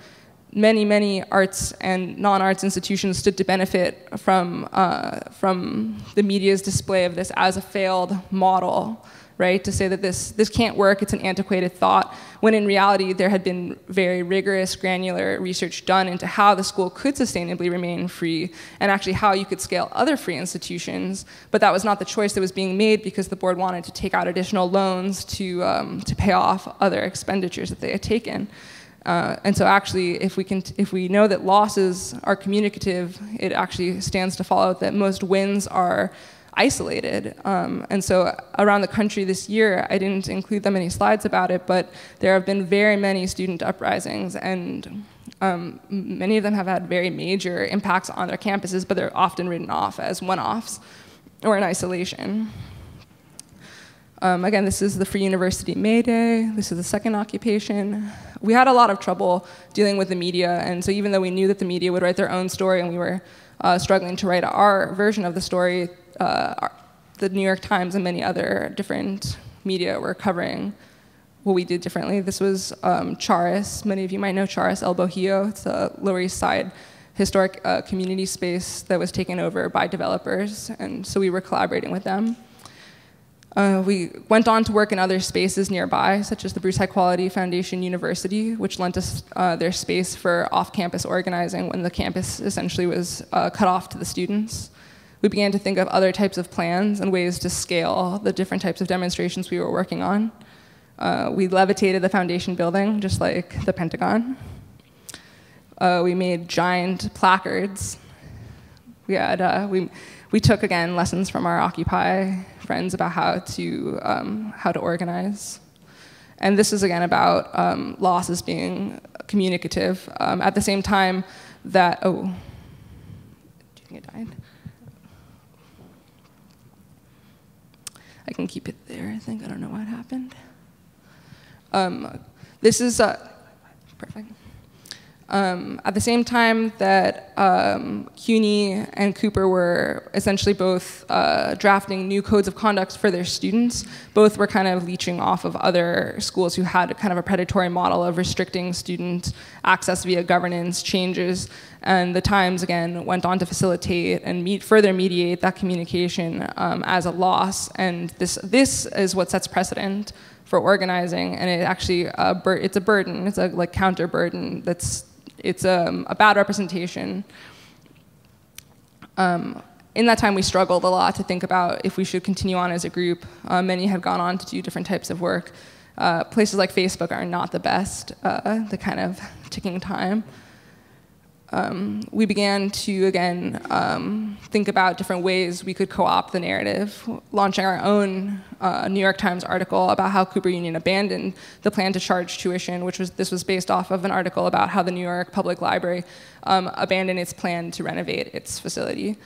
many, many arts and non-arts institutions stood to benefit from, uh, from the media's display of this as a failed model right? To say that this, this can't work, it's an antiquated thought, when in reality there had been very rigorous, granular research done into how the school could sustainably remain free and actually how you could scale other free institutions. But that was not the choice that was being made because the board wanted to take out additional loans to, um, to pay off other expenditures that they had taken. Uh, and so actually, if we, can if we know that losses are communicative, it actually stands to follow that most wins are isolated. Um, and so around the country this year, I didn't include that many slides about it, but there have been very many student uprisings and um, many of them have had very major impacts on their campuses, but they're often written off as one-offs or in isolation. Um, again, this is the Free University May Day. This is the second occupation. We had a lot of trouble dealing with the media, and so even though we knew that the media would write their own story and we were uh, struggling to write our version of the story, uh, the New York Times and many other different media were covering what we did differently. This was um, Charas. Many of you might know Charas El Bohio. It's a Lower East Side historic uh, community space that was taken over by developers, and so we were collaborating with them. Uh, we went on to work in other spaces nearby, such as the Bruce High Quality Foundation University, which lent us uh, their space for off-campus organizing when the campus essentially was uh, cut off to the students we began to think of other types of plans and ways to scale the different types of demonstrations we were working on. Uh, we levitated the foundation building, just like the Pentagon. Uh, we made giant placards. We, had, uh, we, we took, again, lessons from our Occupy friends about how to, um, how to organize. And this is, again, about um, losses being communicative. Um, at the same time that, oh, do you think it died? I can keep it there, I think. I don't know what happened. Um, this is, uh, perfect. Um, at the same time that um, CUNY and Cooper were essentially both uh, drafting new codes of conduct for their students, both were kind of leeching off of other schools who had kind of a predatory model of restricting student access via governance changes. And the Times, again, went on to facilitate and meet, further mediate that communication um, as a loss. And this, this is what sets precedent for organizing, and it actually, uh, it's a burden, it's a like counter burden that's it's um, a bad representation. Um, in that time, we struggled a lot to think about if we should continue on as a group. Uh, many had gone on to do different types of work. Uh, places like Facebook are not the best, uh, the kind of ticking time um, we began to, again, um, think about different ways we could co-opt the narrative, launching our own uh, New York Times article about how Cooper Union abandoned the plan to charge tuition, which was, this was based off of an article about how the New York Public Library um, abandoned its plan to renovate its facility.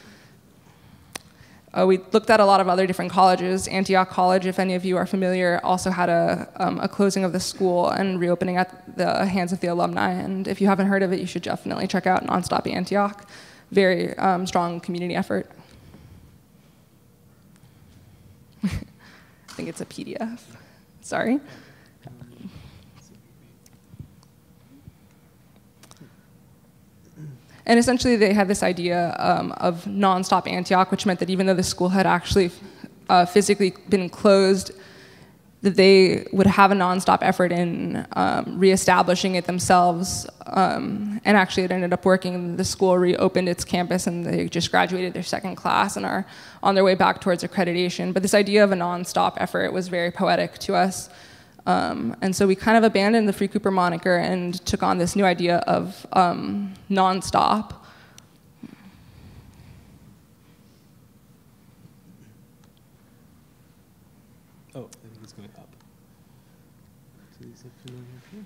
Uh, we looked at a lot of other different colleges. Antioch College, if any of you are familiar, also had a, um, a closing of the school and reopening at the hands of the alumni. And if you haven't heard of it, you should definitely check out Nonstop Antioch. Very um, strong community effort. I think it's a PDF. Sorry. And essentially, they had this idea um, of nonstop Antioch, which meant that even though the school had actually uh, physically been closed that they would have a nonstop effort in um, reestablishing it themselves. Um, and actually, it ended up working. The school reopened its campus, and they just graduated their second class and are on their way back towards accreditation. But this idea of a nonstop effort was very poetic to us. Um, and so we kind of abandoned the Free Cooper moniker and took on this new idea of um, nonstop. Oh, I think it's going up. So these look familiar here?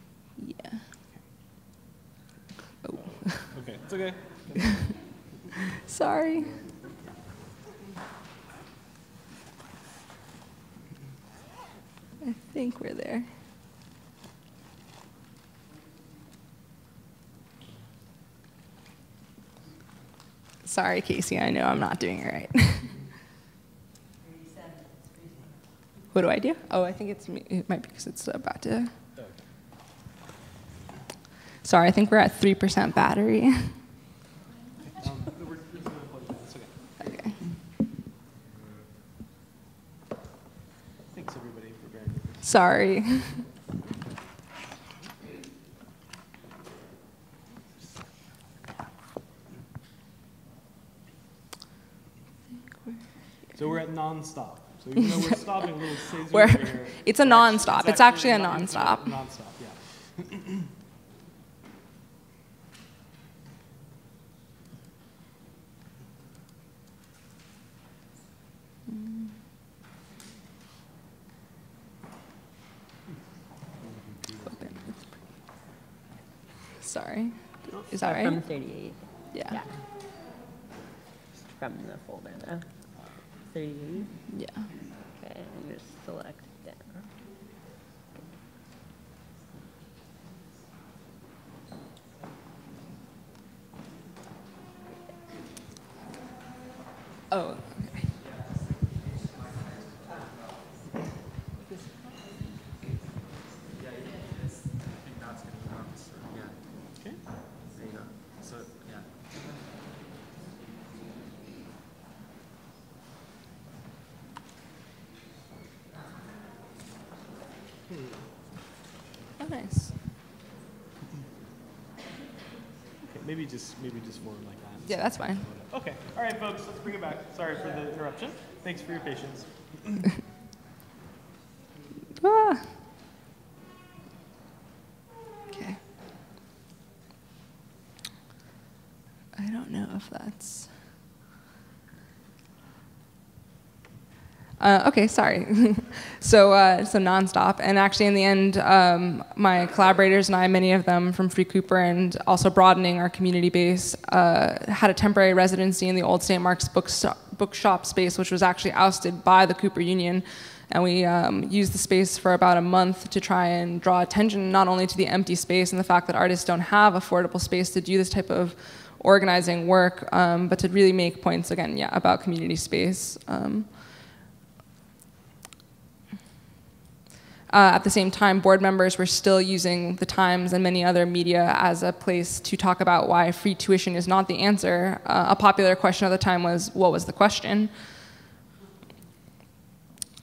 Yeah. Okay, it's okay. Sorry. Think we're there. Sorry, Casey, I know I'm not doing it right. what do I do? Oh, I think it's me. It might be because it's about to. Sorry, I think we're at 3% battery. Um, no, we're just gonna plug that. It's okay. okay. Thanks, everybody, for bearing with us. Sorry. So we're at nonstop. So even though we're stopping, a little here, it's a nonstop. It's actually a nonstop. Nonstop, yeah. Sorry. Right? From 38. Yeah. Yeah. From the folder though. 38. Yeah. Okay, and just select down. Oh. Okay. Okay. Oh, nice. Okay, maybe just, maybe just more like that. Yeah, that's fine. Okay, all right, folks, let's bring it back. Sorry for the interruption. Thanks for your patience. Ah. Okay. I don't know if that's. Uh, okay, sorry. so, uh, so nonstop, and actually, in the end, um, my collaborators and I, many of them from Free Cooper, and also broadening our community base, uh, had a temporary residency in the old St. Mark's bookshop, bookshop space, which was actually ousted by the Cooper Union, and we um, used the space for about a month to try and draw attention not only to the empty space and the fact that artists don't have affordable space to do this type of organizing work, um, but to really make points again, yeah, about community space. Um, Uh, at the same time, board members were still using the Times and many other media as a place to talk about why free tuition is not the answer. Uh, a popular question at the time was, what was the question?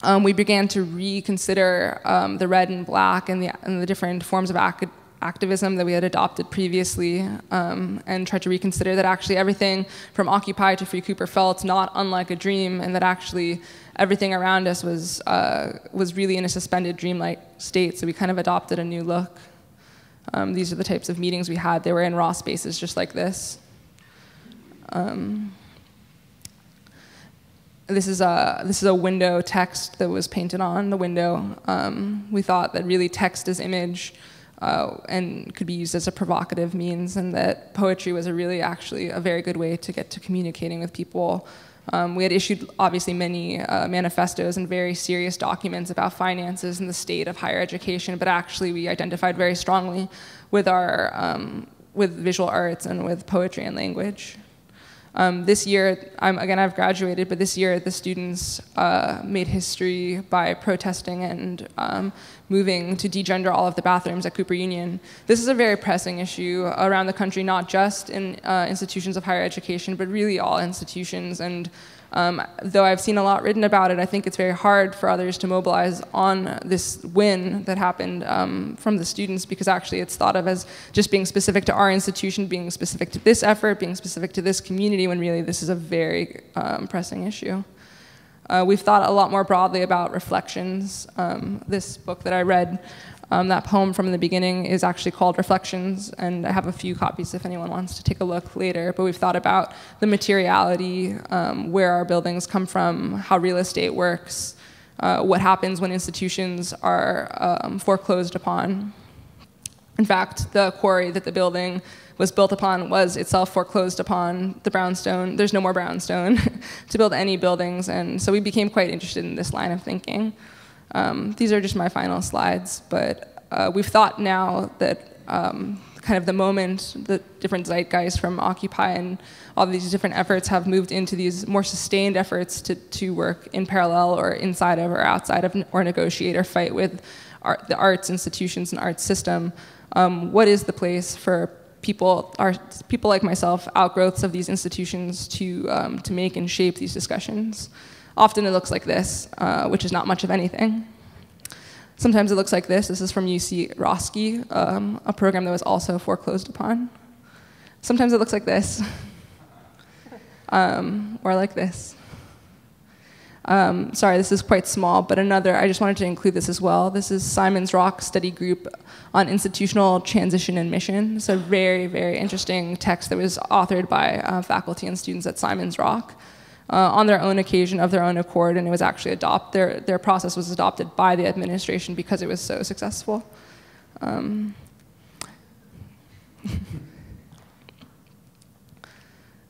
Um, we began to reconsider um, the red and black and the, and the different forms of ac- activism that we had adopted previously um, and tried to reconsider that actually everything from Occupy to Free Cooper felt not unlike a dream and that actually everything around us was, uh, was really in a suspended dreamlike state. So we kind of adopted a new look. Um, these are the types of meetings we had. They were in raw spaces just like this. Um, this is a this is a window text that was painted on the window. Um, we thought that really text is image uh, and could be used as a provocative means, and that poetry was a really actually a very good way to get to communicating with people. Um, we had issued obviously many uh, manifestos and very serious documents about finances and the state of higher education, but actually we identified very strongly with our um, with visual arts and with poetry and language. Um, this year, I'm, again, I've graduated, but this year the students uh, made history by protesting and um, moving to degender all of the bathrooms at Cooper Union. This is a very pressing issue around the country, not just in uh, institutions of higher education, but really all institutions. And Um, though I've seen a lot written about it, I think it's very hard for others to mobilize on this win that happened um, from the students because actually it's thought of as just being specific to our institution, being specific to this effort, being specific to this community, when really this is a very um, pressing issue. Uh, we've thought a lot more broadly about reflections. Um, this book that I read um, that poem from the beginning is actually called Reflections, and I have a few copies if anyone wants to take a look later. But we've thought about the materiality, um, where our buildings come from, how real estate works, uh, what happens when institutions are um, foreclosed upon. In fact, the quarry that the building was built upon was itself foreclosed upon the brownstone. There's no more brownstone to build any buildings, and so we became quite interested in this line of thinking. Um, these are just my final slides, but uh, we've thought now that um, kind of the moment, the different zeitgeist from Occupy and all these different efforts have moved into these more sustained efforts to, to work in parallel or inside of or outside of or negotiate or fight with art, the arts institutions and arts system. Um, what is the place for people, people like myself, outgrowths of these institutions to, um, to make and shape these discussions? Often it looks like this, uh, which is not much of anything. Sometimes it looks like this. This is from UC Roski, um, a program that was also foreclosed upon. Sometimes it looks like this, um, or like this. Um, sorry, this is quite small, but another, I just wanted to include this as well. This is Simon's Rock Study Group on Institutional Transition and Mission. It's a very, very interesting text that was authored by uh, faculty and students at Simon's Rock uh, on their own occasion of their own accord, and it was actually adopted. Their their process was adopted by the administration because it was so successful. Um,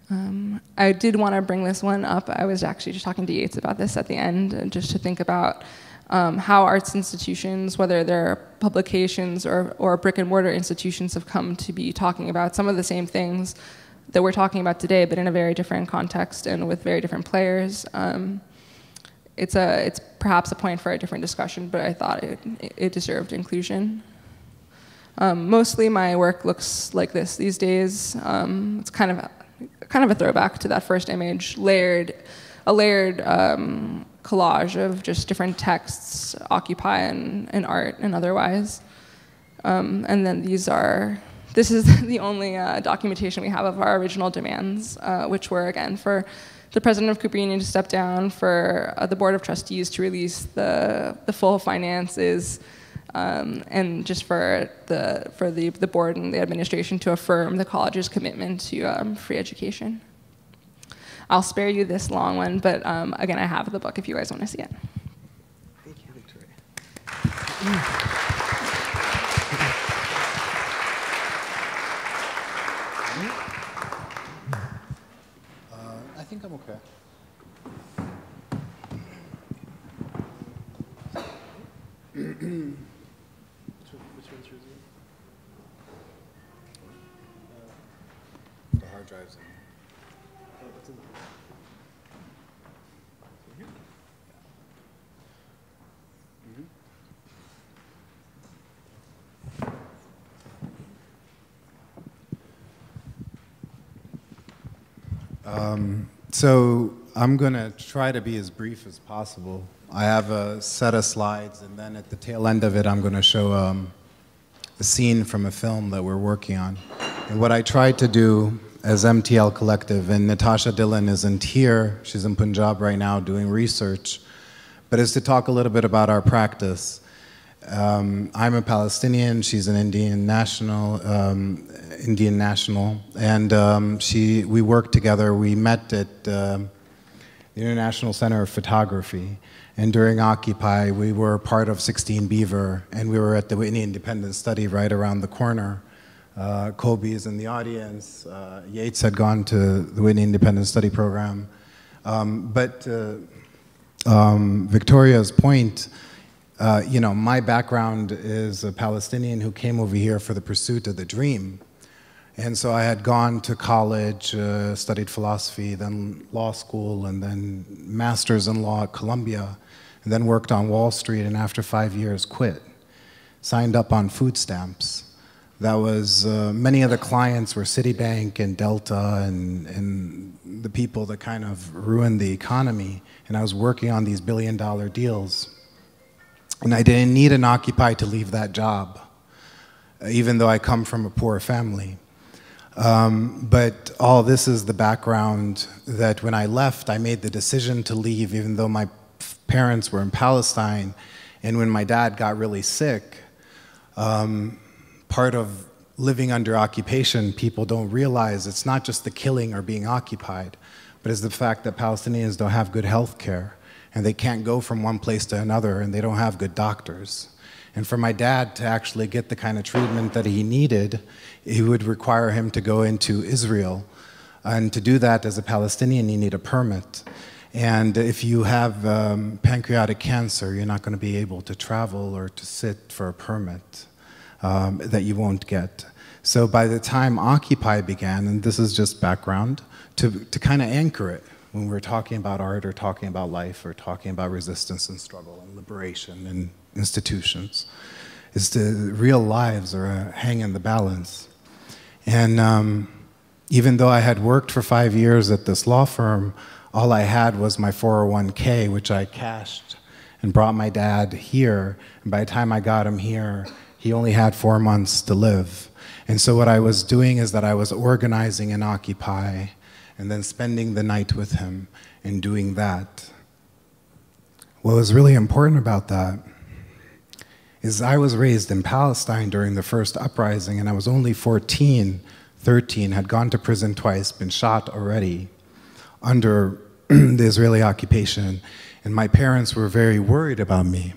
um, I did want to bring this one up. I was actually just talking to Yates about this at the end, just to think about um, how arts institutions, whether they're publications or, or brick and mortar institutions, have come to be talking about some of the same things that we're talking about today, but in a very different context and with very different players. Um, it's, a, it's perhaps a point for a different discussion, but I thought it, it deserved inclusion. Um, mostly my work looks like this these days. Um, it's kind of, a, kind of a throwback to that first image, layered, a layered um, collage of just different texts, occupy and, and art and otherwise. Um, and then these are this is the only uh, documentation we have of our original demands, uh, which were, again, for the president of Cooper Union to step down, for uh, the board of trustees to release the, the full finances, um, and just for the for the, the board and the administration to affirm the college's commitment to um, free education. I'll spare you this long one, but um, again, I have the book if you guys want to see it. Thank you, Victoria. Uh, think I'm okay. Which one's yours? The hard drive's in. Um, so I'm going to try to be as brief as possible. I have a set of slides, and then at the tail end of it, I'm going to show um, a scene from a film that we're working on. And what I tried to do as MTL Collective, and Nitasha Dhillon isn't here, she's in Punjab right now doing research, but is to talk a little bit about our practice. Um, I'm a Palestinian, she's an Indian national, um, Indian national, and um, she, we worked together. We met at uh, the International Center of Photography, and during Occupy, we were part of 16 Beaver, and we were at the Whitney Independent Study right around the corner. Uh, Kobe is in the audience. Uh, Yates had gone to the Whitney Independent Study program. Um, but uh, um, Victoria's point, uh, you know, my background is a Palestinian who came over here for the pursuit of the dream. And so I had gone to college, uh, studied philosophy, then law school, and then master's in law at Columbia, and then worked on Wall Street, and after five years quit. Signed up on food stamps. That was, uh, many of the clients were Citibank and Delta and, and the people that kind of ruined the economy, and I was working on these billion dollar deals. And I didn't need an Occupy to leave that job, even though I come from a poor family. Um, but all this is the background that when I left, I made the decision to leave, even though my parents were in Palestine. And when my dad got really sick, um, part of living under occupation, people don't realize it's not just the killing or being occupied, but it's the fact that Palestinians don't have good health care and they can't go from one place to another and they don't have good doctors. And for my dad to actually get the kind of treatment that he needed, it would require him to go into Israel. And to do that as a Palestinian, you need a permit. And if you have um, pancreatic cancer, you're not going to be able to travel or to sit for a permit um, that you won't get. So by the time Occupy began, and this is just background, to, to kind of anchor it when we're talking about art or talking about life or talking about resistance and struggle and liberation and institutions, is to real lives are uh, hang in the balance. And um, even though I had worked for five years at this law firm, all I had was my 401k, which I cashed and brought my dad here. And by the time I got him here, he only had four months to live. And so what I was doing is that I was organizing an Occupy and then spending the night with him and doing that. What was really important about that is I was raised in Palestine during the first uprising and I was only 14, 13, had gone to prison twice, been shot already under the Israeli occupation. And my parents were very worried about me.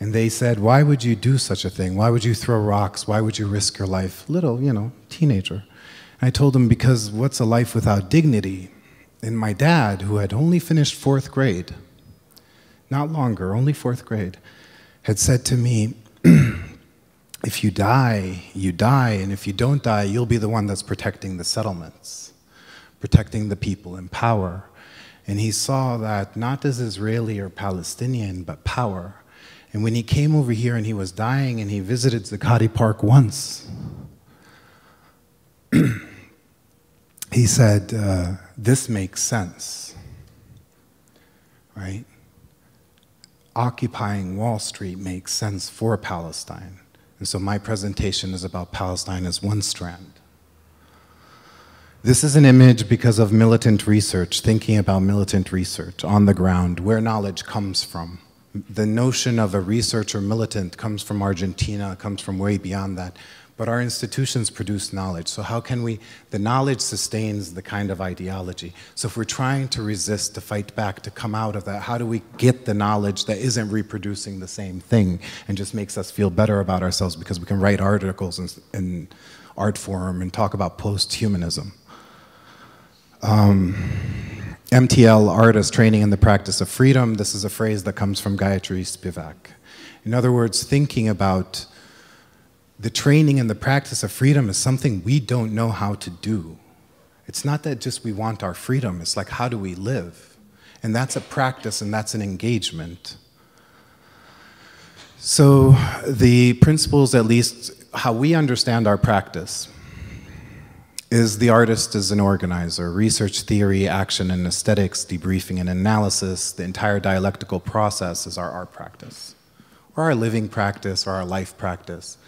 And they said, Why would you do such a thing? Why would you throw rocks? Why would you risk your life? Little, you know, teenager. And I told them, Because what's a life without dignity? And my dad, who had only finished fourth grade, not longer, only fourth grade, had said to me, If you die, you die. And if you don't die, you'll be the one that's protecting the settlements, protecting the people in power. And he saw that not as Israeli or Palestinian, but power. And when he came over here and he was dying and he visited Zuccotti Park once, he said, uh, This makes sense, right? Occupying Wall Street makes sense for Palestine. And so my presentation is about Palestine as one strand. This is an image because of militant research, thinking about militant research on the ground, where knowledge comes from the notion of a researcher militant comes from Argentina, comes from way beyond that. But our institutions produce knowledge. So how can we, the knowledge sustains the kind of ideology. So if we're trying to resist, to fight back, to come out of that, how do we get the knowledge that isn't reproducing the same thing and just makes us feel better about ourselves because we can write articles in, in Artforum and talk about post-humanism. Um, MTL artist training in the practice of freedom. This is a phrase that comes from Gayatri Spivak. In other words, thinking about the training and the practice of freedom is something we don't know how to do. It's not that just we want our freedom, it's like how do we live? And that's a practice and that's an engagement. So, the principles, at least how we understand our practice, is the artist as an organizer, research, theory, action, and aesthetics, debriefing and analysis. The entire dialectical process is our art practice, or our living practice, or our life practice.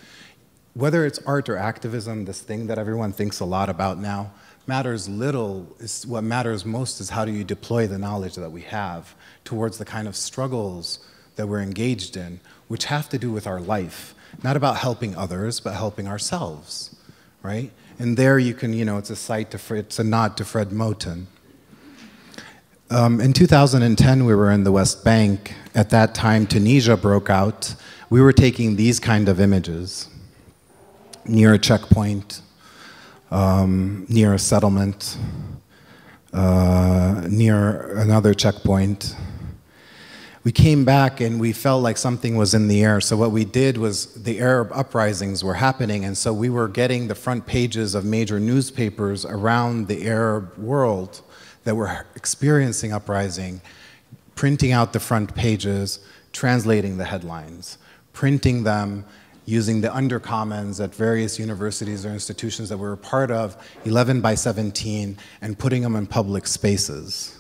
Whether it's art or activism, this thing that everyone thinks a lot about now, matters little. Is what matters most is how do you deploy the knowledge that we have towards the kind of struggles that we're engaged in, which have to do with our life, not about helping others, but helping ourselves, right? And there you can, you know, it's a site to, it's a nod to Fred Moten. Um, in 2010, we were in the West Bank. At that time, Tunisia broke out. We were taking these kind of images near a checkpoint, um, near a settlement, uh, near another checkpoint, we came back and we felt like something was in the air. So what we did was the Arab uprisings were happening, and so we were getting the front pages of major newspapers around the Arab world that were experiencing uprising, printing out the front pages, translating the headlines, printing them, using the undercommons at various universities or institutions that we were part of, 11 by 17, and putting them in public spaces.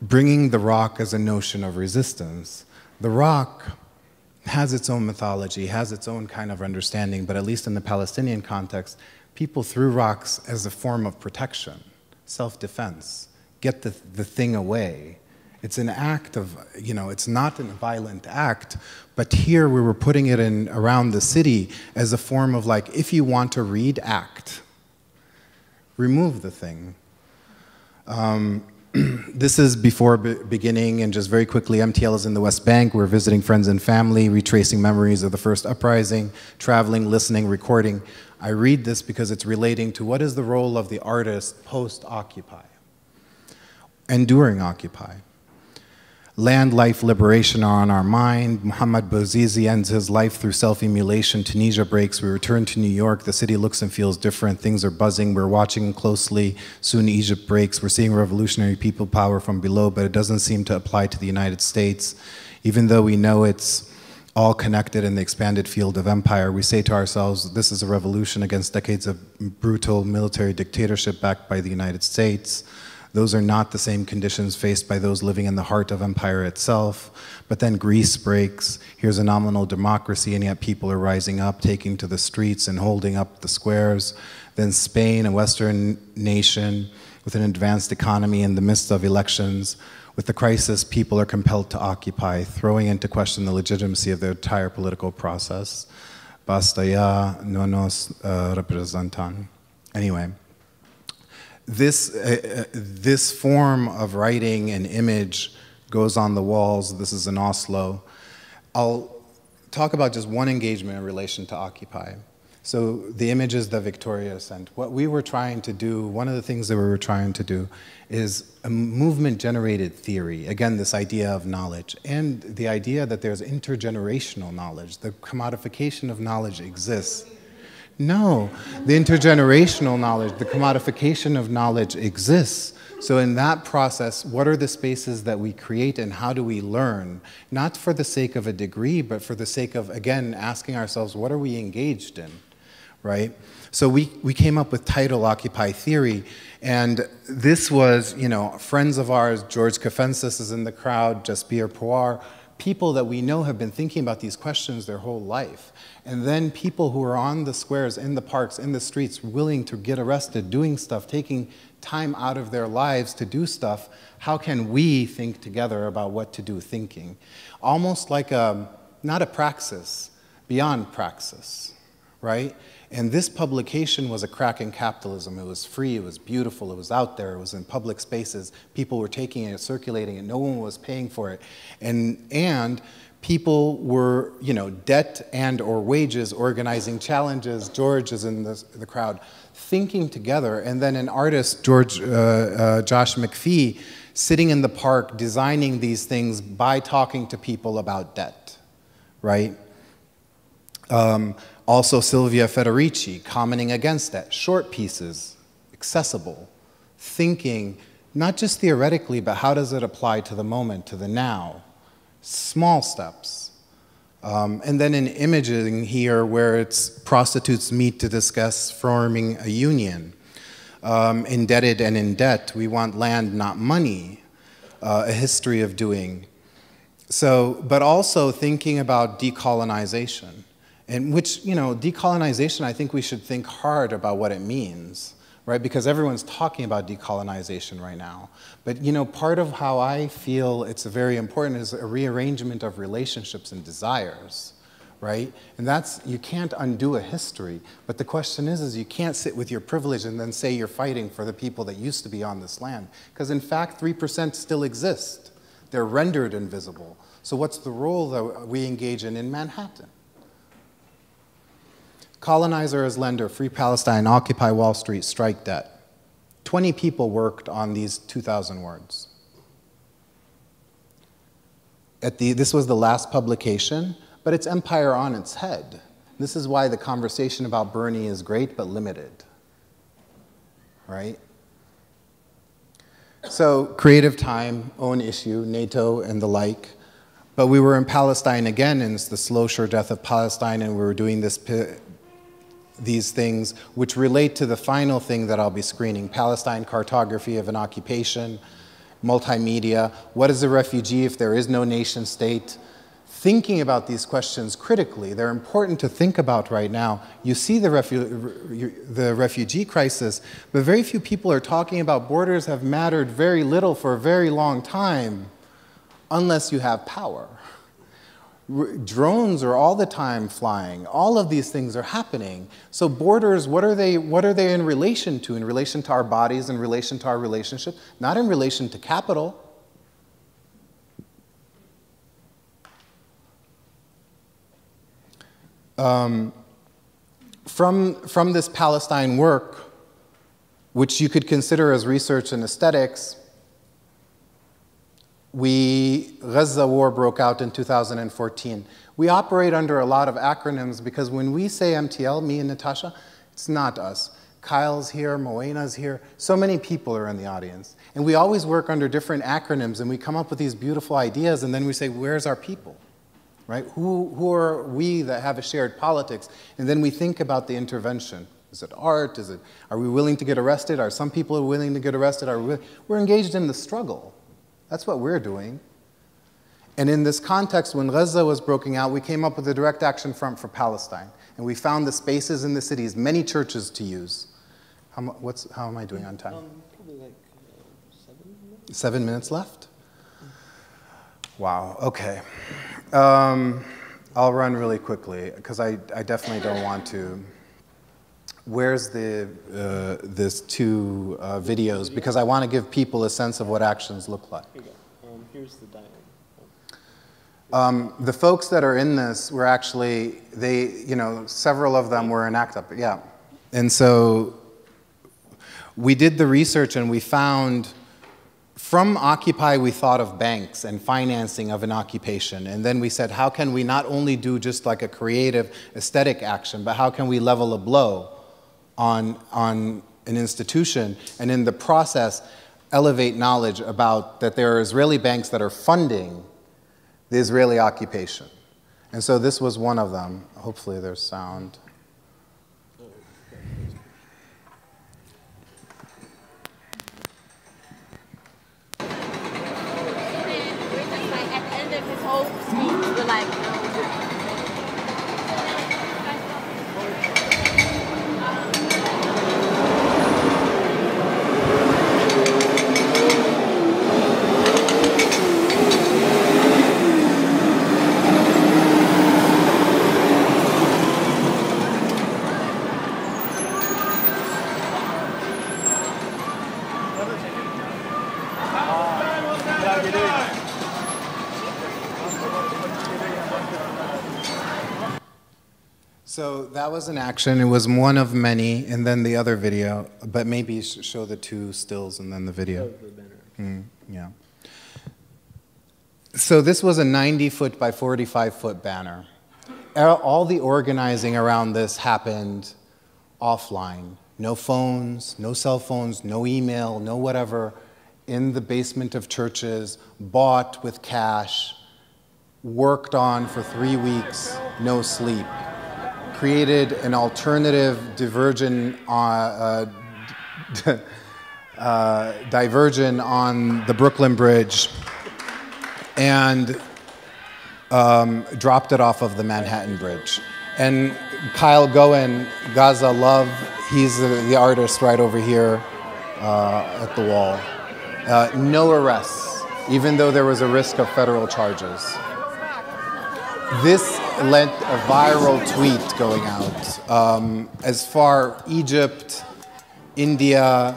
Bringing the rock as a notion of resistance. The rock has its own mythology, has its own kind of understanding, but at least in the Palestinian context, people threw rocks as a form of protection, self defense, get the, the thing away. It's an act of, you know, it's not a violent act, but here we were putting it in around the city as a form of like, if you want to read, act. Remove the thing. Um, this is before be beginning, and just very quickly, MTL is in the West Bank. We're visiting friends and family, retracing memories of the first uprising, traveling, listening, recording. I read this because it's relating to what is the role of the artist post Occupy and during Occupy. Land, life, liberation are on our mind. Muhammad Bouazizi ends his life through self-emulation. Tunisia breaks. We return to New York. The city looks and feels different. Things are buzzing. We're watching closely. Soon Egypt breaks. We're seeing revolutionary people power from below, but it doesn't seem to apply to the United States. Even though we know it's all connected in the expanded field of empire, we say to ourselves, this is a revolution against decades of brutal military dictatorship backed by the United States. Those are not the same conditions faced by those living in the heart of empire itself. But then Greece breaks. Here's a nominal democracy, and yet people are rising up, taking to the streets and holding up the squares. Then Spain, a Western nation with an advanced economy in the midst of elections. With the crisis, people are compelled to occupy, throwing into question the legitimacy of their entire political process. Basta ya, no nos uh, representan. Anyway this, uh, uh, this form of writing and image goes on the walls. This is in Oslo. I'll talk about just one engagement in relation to Occupy. So the images that Victoria sent. What we were trying to do, one of the things that we were trying to do is a movement-generated theory. Again, this idea of knowledge and the idea that there's intergenerational knowledge. The commodification of knowledge exists. No, the intergenerational knowledge, the commodification of knowledge exists. So, in that process, what are the spaces that we create and how do we learn? Not for the sake of a degree, but for the sake of, again, asking ourselves, what are we engaged in, right? So, we, we came up with title Occupy Theory, and this was, you know, friends of ours, George Caffentzis is in the crowd, Jasbir Puar, people that we know have been thinking about these questions their whole life. And then people who are on the squares, in the parks, in the streets, willing to get arrested, doing stuff, taking time out of their lives to do stuff, how can we think together about what to do thinking? Almost like a, not a praxis, beyond praxis, right? And this publication was a crack in capitalism. It was free, it was beautiful, it was out there, it was in public spaces. People were taking it, circulating it, no one was paying for it. And, and people were, you know, debt and or wages organizing challenges. George is in the, the crowd, thinking together. And then an artist, George, uh, uh, Josh MacPhee, sitting in the park designing these things by talking to people about debt, right? Um, also, Silvia Federici commenting against that. Short pieces, accessible, thinking not just theoretically, but how does it apply to the moment, to the now? Small steps. Um, and then in imaging here, where it's prostitutes meet to discuss forming a union. Um, indebted and in debt, we want land, not money. Uh, a history of doing. So, but also thinking about decolonization. And which, you know, decolonization, I think we should think hard about what it means, right? Because everyone's talking about decolonization right now. But, you know, part of how I feel it's very important is a rearrangement of relationships and desires, right? And that's, you can't undo a history. But the question is, is you can't sit with your privilege and then say you're fighting for the people that used to be on this land. Because in fact, 3% still exist. They're rendered invisible. So what's the role that we engage in in Manhattan? Colonizer as lender, Free Palestine, Occupy Wall Street, strike debt. 20 people worked on these 2,000 words. At the, this was the last publication, but it's empire on its head. This is why the conversation about Bernie is great but limited, right? So, creative time, own issue, NATO, and the like. But we were in Palestine again, and it's the slow, sure death of Palestine, and we were doing this, these things which relate to the final thing that I'll be screening Palestine cartography of an occupation, multimedia. What is a refugee if there is no nation state? thinking about these questions critically. They're important to think about right now. You see the, refu the refugee crisis, but very few people are talking about borders have mattered very little for a very long time unless you have power. Drones are all the time flying. All of these things are happening. So borders, what are they what are they in relation to? In relation to our bodies, in relation to our relationship, not in relation to capital. Um, from, from this Palestine work, which you could consider as research in aesthetics, we, Gaza war broke out in 2014. We operate under a lot of acronyms because when we say MTL, me and Nitasha, it's not us. Kyle's here, Moena's here, so many people are in the audience. And we always work under different acronyms and we come up with these beautiful ideas and then we say, where's our people? right? Who, who are we that have a shared politics? And then we think about the intervention. Is it art? Is it, are we willing to get arrested? Are some people willing to get arrested? Are we, we're engaged in the struggle. That's what we're doing. And in this context, when Gaza was breaking out, we came up with a direct action front for Palestine. And we found the spaces in the cities, many churches to use. How, what's, how am I doing on time? Um, probably like uh, seven minutes. Seven minutes left? Wow, okay. Um, I'll run really quickly because I, I definitely don't want to. Where's the uh, this two uh, videos? Because I want to give people a sense of what actions look like. Here um, here's the diagram. Um, the folks that are in this were actually they you know several of them were in ACT UP yeah, and so we did the research and we found from Occupy, we thought of banks and financing of an occupation. And then we said, how can we not only do just like a creative aesthetic action, but how can we level a blow on, on an institution and in the process elevate knowledge about that there are Israeli banks that are funding the Israeli occupation. And so this was one of them. Hopefully there's sound. So that was an action. It was one of many, and then the other video. But maybe show the two stills and then the video. Mm, yeah. So this was a 90 foot by 45 foot banner. All the organizing around this happened offline. No phones, no cell phones, no email, no whatever. In the basement of churches, bought with cash, worked on for three weeks, no sleep created an alternative diversion, uh, uh, diversion on the Brooklyn Bridge and um, dropped it off of the Manhattan Bridge. And Kyle Goen, Gaza Love, he's the, the artist right over here uh, at the wall. Uh, no arrests, even though there was a risk of federal charges. This led a viral tweet going out. Um, as far Egypt, India,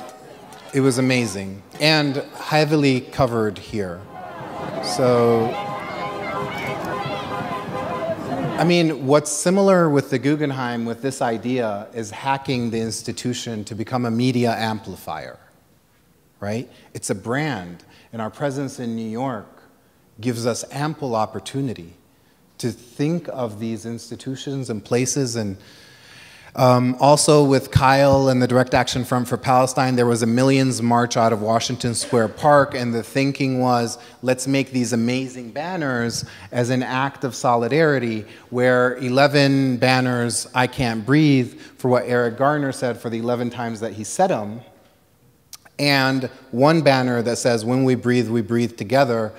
it was amazing and heavily covered here. So, I mean, what's similar with the Guggenheim with this idea is hacking the institution to become a media amplifier, right? It's a brand, and our presence in New York gives us ample opportunity to think of these institutions and places. And Um, also, with Kyle and the Direct Action Front for Palestine, there was a Millions March out of Washington Square Park, and the thinking was let's make these amazing banners as an act of solidarity, where 11 banners, I can't breathe, for what Eric Garner said for the 11 times that he said them, and one banner that says, When we breathe, we breathe together.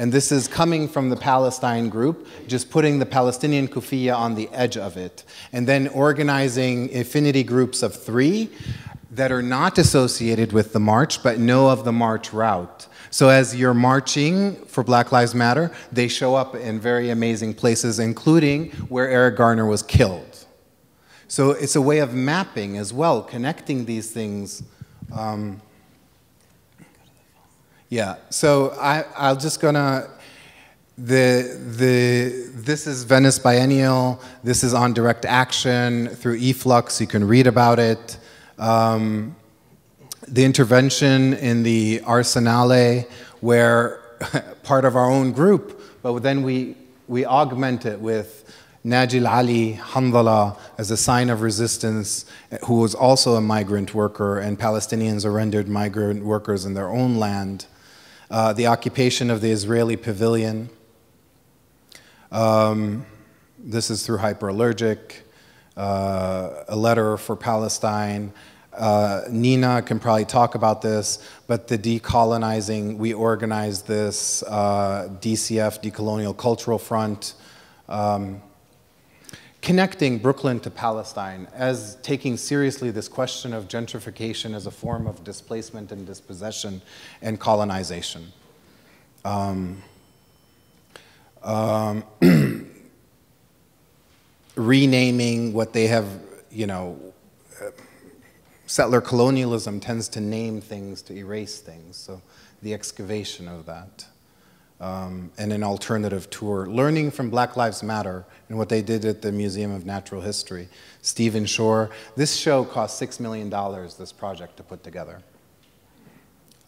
And this is coming from the Palestine group, just putting the Palestinian kufiya on the edge of it, and then organizing affinity groups of three that are not associated with the march but know of the march route. So as you're marching for Black Lives Matter, they show up in very amazing places, including where Eric Garner was killed. So it's a way of mapping as well, connecting these things. Um, yeah, so I, I'm just gonna, the, the, this is Venice Biennial, this is on direct action through eFlux, you can read about it. Um, the intervention in the Arsenale, where part of our own group, but then we, we augment it with Naji al-Ali Handala as a sign of resistance, who was also a migrant worker, and Palestinians are rendered migrant workers in their own land uh, the occupation of the Israeli pavilion. Um, this is through hyperallergic, uh, a letter for Palestine. Uh, Nina can probably talk about this, but the decolonizing, we organized this uh, DCF, Decolonial Cultural Front. Um, connecting Brooklyn to Palestine as taking seriously this question of gentrification as a form of displacement and dispossession and colonization. Um, um, renaming what they have, you know, settler colonialism tends to name things to erase things, so the excavation of that um, and an alternative tour, learning from Black Lives Matter and what they did at the Museum of Natural History. Stephen Shore. This show cost $6 million, this project, to put together.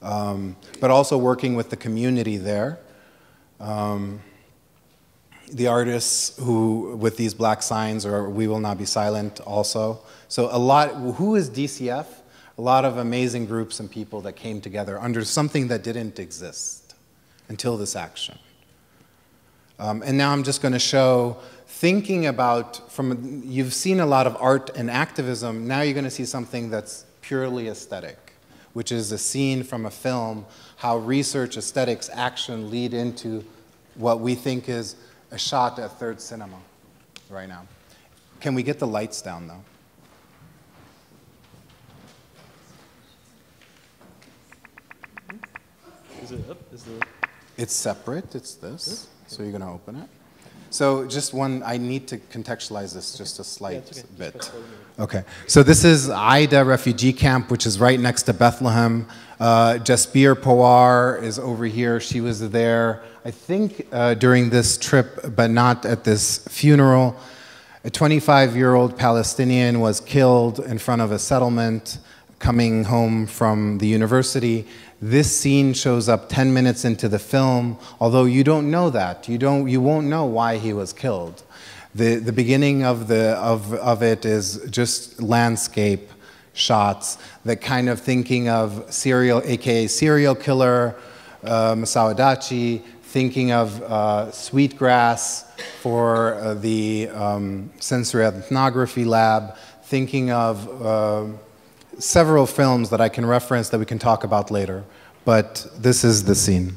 Um, but also working with the community there. Um, the artists who, with these black signs, or We Will Not Be Silent also. So a lot, who is DCF? A lot of amazing groups and people that came together under something that didn't exist until this action. Um, and now I'm just going to show thinking about from you've seen a lot of art and activism now you're going to see something that's purely aesthetic which is a scene from a film how research aesthetics action lead into what we think is a shot at third cinema right now can we get the lights down though Is it up? Is the It's separate, it's this. So you're going to open it. So just one, I need to contextualize this just a slight it's okay. Bit. Okay, so this is Aida refugee camp, which is right next to Bethlehem. Uh, Jasbir Puar is over here. She was there, I think, uh, during this trip, but not at this funeral. A 25 year old Palestinian was killed in front of a settlement coming home from the university. This scene shows up 10 minutes into the film, although you don't know that. You, don't, you won't know why he was killed. The, the beginning of, the, of, of it is just landscape shots that kind of thinking of serial, aka serial killer, uh, Masao Adachi, thinking of uh, Sweetgrass for uh, the um, sensory ethnography lab, thinking of uh, several films that I can reference that we can talk about later, but this is the scene.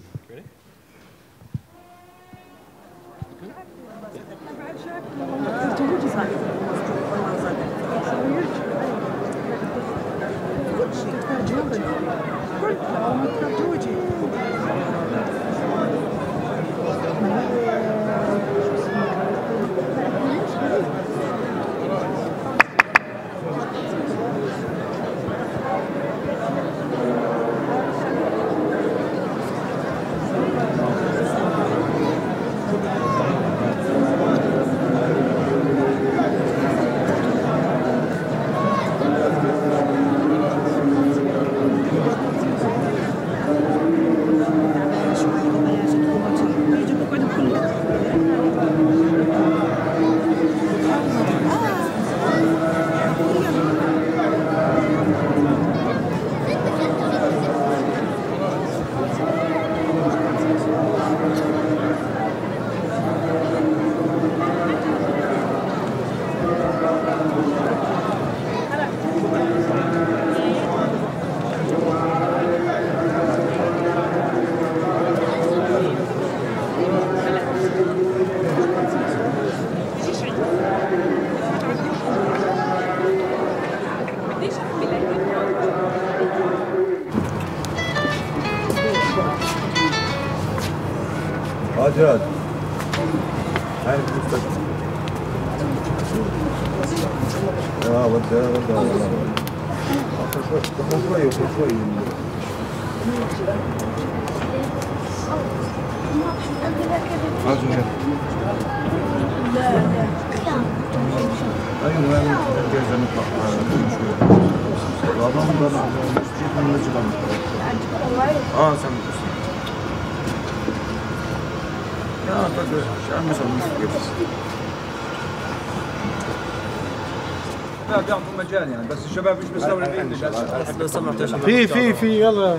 في في في يلا.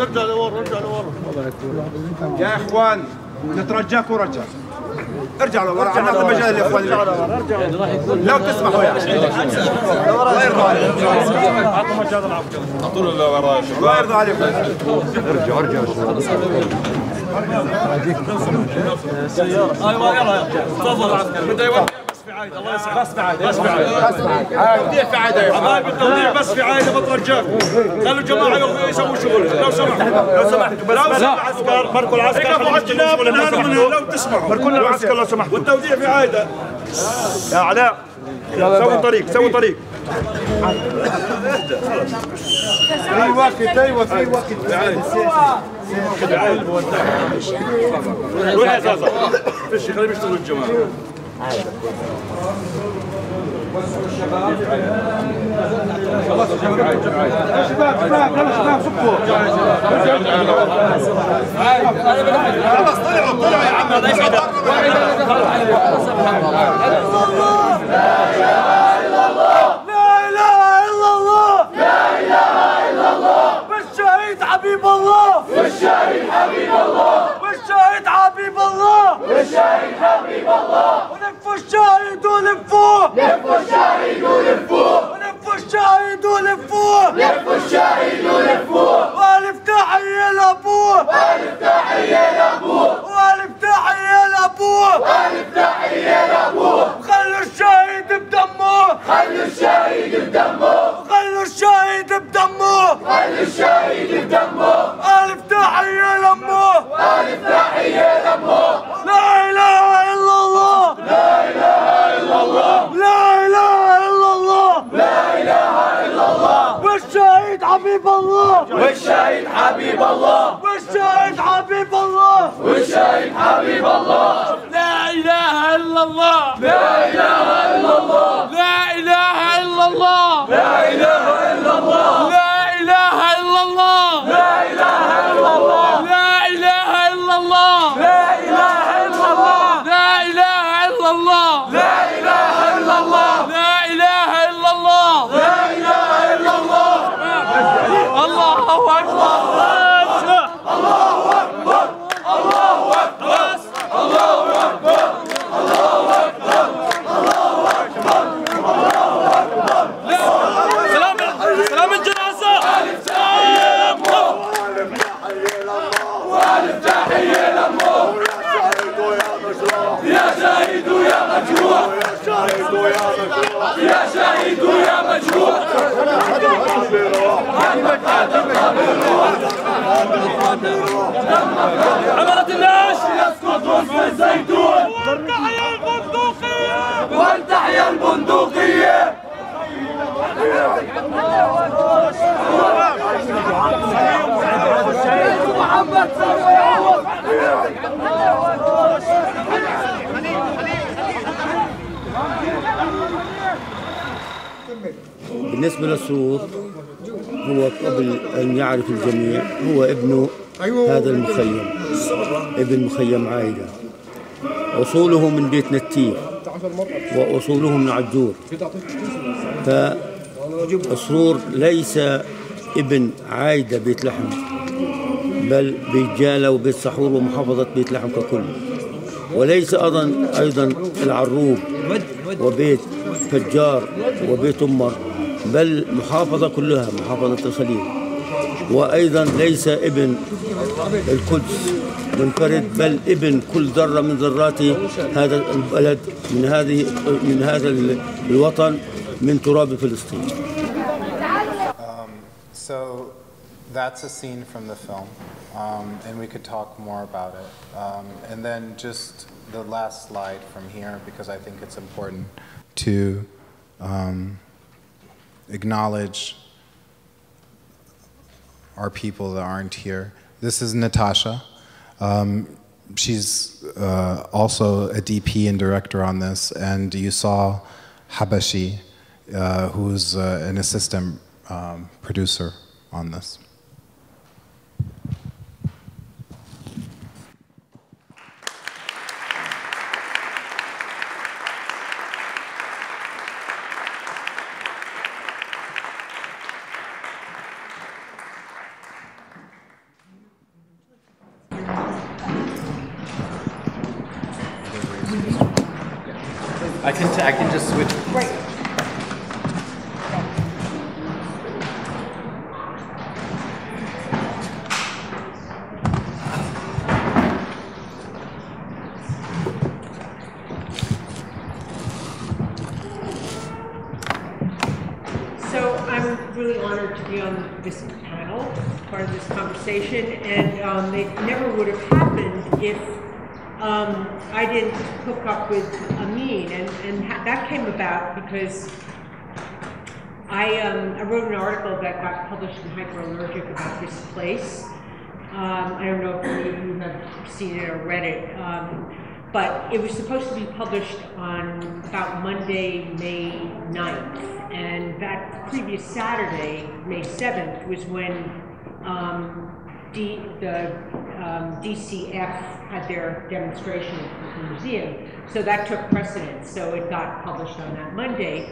ارجع لورا ارجع لورا. يا إخوان نترجاكم رجاء. ارجع لورا عطوا مجال لاخوان لو تسمحوا يعني الله يرضى عليكم أعطوا مجال العفو اعطوا له وراء. الله يرضى عليكم ارجع ارجع. أيوه يلا تفضل. العسكري عايده الله يسعدك بس في عايده بس في عايده توديع في عادة يا حبايب التوضيع بس في عايده بترجاك خلوا الجماعة يسووا شغل. لو سمحت. لو سمحت. بس لو العسكر. مركوا العسكر اقفوا على الجناب لو تسمحوا مركوا العسكر. لو سمحت والتوديع في عايده يا علاء سوي طريق سوي طريق. في وقت أيوه في وقت روح يا زازا. فيش خليهم يشتغلوا الجماعة. هذا شباب شباب يلا شباب صبوا خلص طلعوا طلعوا يا عم قبل أن يعرف الجميع هو ابن هذا المخيم ابن مخيم عايدة. أصوله من بيت نتيه وأصوله من عجور. فالسرور ليس ابن عايدة بيت لحم بل بيت جالة وبيت سحور ومحافظة بيت لحم ككل. وليس أيضا أيضا العروب وبيت فجار وبيت أمر. بل محافظة كلها محافظة الخليل وأيضا ليس ابن القدس منفرد بل ابن كل ذرة من ذرات هذا البلد من هذه من هذا الوطن من تراب فلسطين So that's a scene from the film, um, and we could talk more about it. Um, and then just the last slide from here, because I think it's important to um, acknowledge our people that aren't here. This is Nitasha. Um, she's uh, also a DP and director on this, and you saw Habashi, uh, who's uh, an assistant um, producer on this. Published on about Monday, May 9th. And that previous Saturday, May 7th, was when um, D, the um, DCF had their demonstration at the museum. So that took precedence. So it got published on that Monday.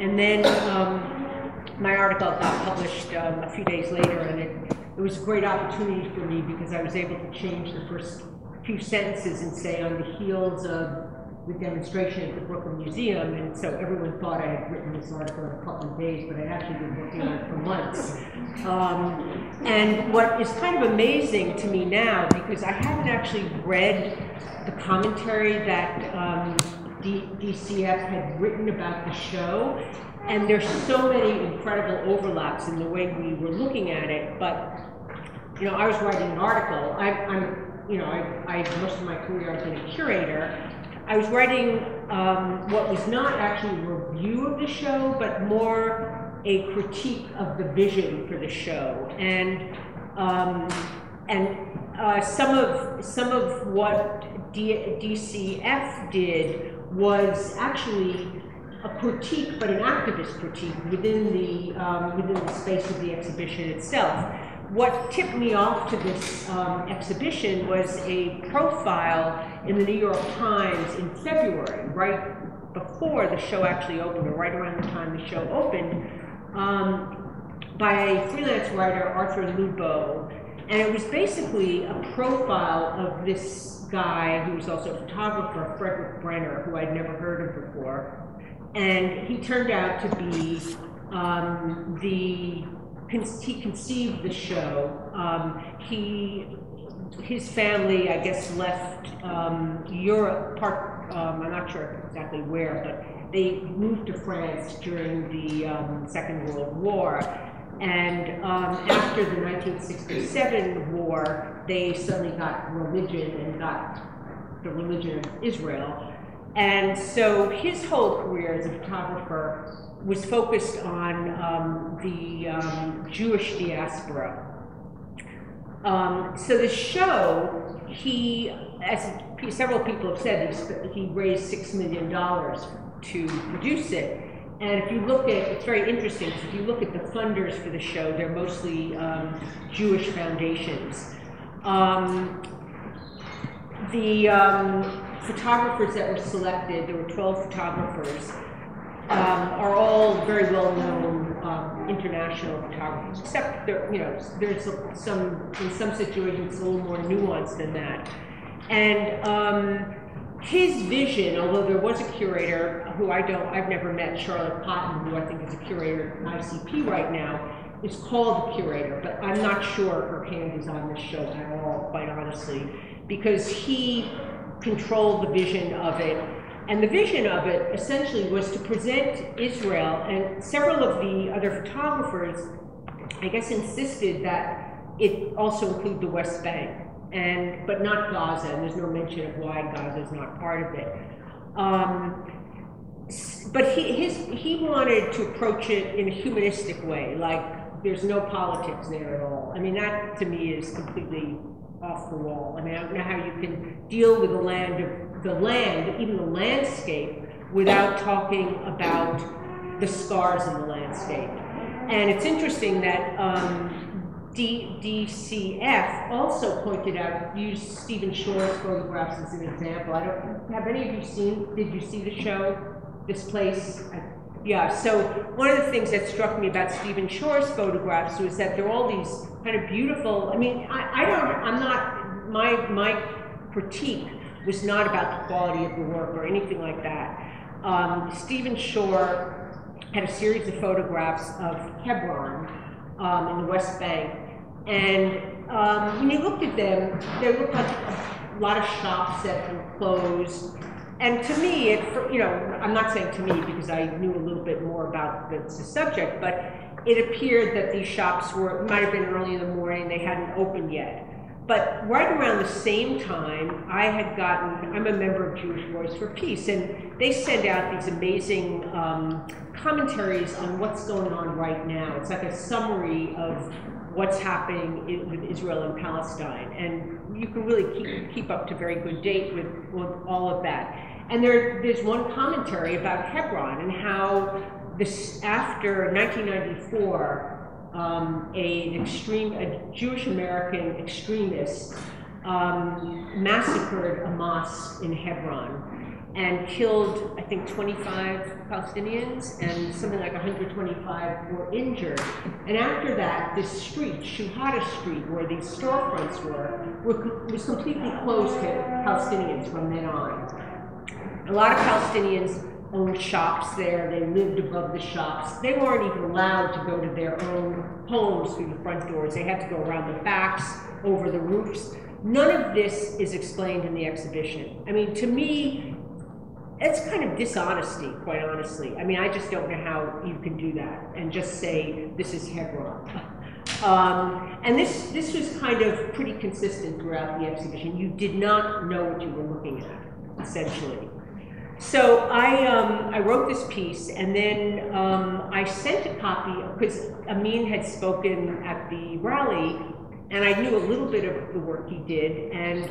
And then um, my article got published um, a few days later, and it, it was a great opportunity for me because I was able to change the first few sentences and say, on the heels of the demonstration at the Brooklyn Museum, and so everyone thought I had written this article in a couple of days, but I'd actually been working on it for months. Um, and what is kind of amazing to me now, because I haven't actually read the commentary that um, DCF had written about the show, and there's so many incredible overlaps in the way we were looking at it, but you know, I was writing an article. I, I'm, you know, I, I most of my career I've been a curator. I was writing um, what was not actually a review of the show, but more a critique of the vision for the show, and um, and uh, some of some of what D- DCF did was actually a critique, but an activist critique within the um, within the space of the exhibition itself. What tipped me off to this um, exhibition was a profile in the New York Times in February, right before the show actually opened, or right around the time the show opened, um, by a freelance writer, Arthur Lubow. And it was basically a profile of this guy who was also a photographer, Frédéric Brenner, who I'd never heard of before. And he turned out to be um, the he conceived the show. Um, he, his family, I guess, left um, Europe. Part, um, I'm not sure exactly where, but they moved to France during the um, Second World War. And um, after the 1967 war, they suddenly got religion and got the religion of Israel. And so his whole career as a photographer was focused on um, the um, Jewish diaspora. Um, so the show, he, as several people have said, he raised six million dollars to produce it. And if you look at, it's very interesting. If you look at the funders for the show, they're mostly um, Jewish foundations. Um, the um, photographers that were selected, there were 12 photographers, um, are all very well-known um, international photographers, except there, you know, there's some, in some situations, a little more nuanced than that. And um, his vision, although there was a curator who I don't, I've never met, Charlotte Cotton, who I think is a curator at ICP right now, is called the curator, but I'm not sure her hand is on this show at all, quite honestly, because he controlled the vision of it and the vision of it essentially was to present Israel, and several of the other photographers I guess, insisted that it also include the West Bank, and but not Gaza, and there's no mention of why Gaza is not part of it. Um, but he, his, he wanted to approach it in a humanistic way, like there's no politics there at all. I mean, that to me is completely off the wall. I mean, I don't know how you can deal with a land of the land, even the landscape, without talking about the scars in the landscape. And it's interesting that um, D, DCF also pointed out, used Stephen Shore's photographs as an example. I don't, have any of you seen, did you see the show, This Place? I- Yeah, so one of the things that struck me about Stephen Shore's photographs was that there are all these kind of beautiful, I mean, I, I don't, I'm not, my, my critique was not about the quality of the work or anything like that. Um, Stephen Shore had a series of photographs of Hebron um, in the West Bank, and um, when you looked at them, they looked like a lot of shops that were closed. And to me, it, you know, I'm not saying to me because I knew a little bit more about the, the subject, but it appeared that these shops were, might have been early in the morning, they hadn't opened yet. But right around the same time, I had gotten, I'm a member of Jewish Voice for Peace, and they send out these amazing um, commentaries on what's going on right now. It's like a summary of what's happening in, with Israel and Palestine. And you can really keep, keep up to very good date with, with all of that. And there, there's one commentary about Hebron and how this, after 1994, um, a, extreme, a Jewish American extremist um, massacred a mosque in Hebron and killed, I think, 25 Palestinians and something like 125 were injured. And after that, this street, Shuhada Street, where these storefronts were, were was completely closed to Palestinians from then on. A lot of Palestinians owned shops there. They lived above the shops. They weren't even allowed to go to their own homes through the front doors. They had to go around the backs, over the roofs. None of this is explained in the exhibition. I mean, to me, it's kind of dishonesty, quite honestly. I mean, I just don't know how you can do that and just say this is Hebron. Um, and this this was kind of pretty consistent throughout the exhibition. You did not know what you were looking at, essentially. So I, um, I wrote this piece, and then um, I sent a copy because Amin had spoken at the rally, and I knew a little bit of the work he did, and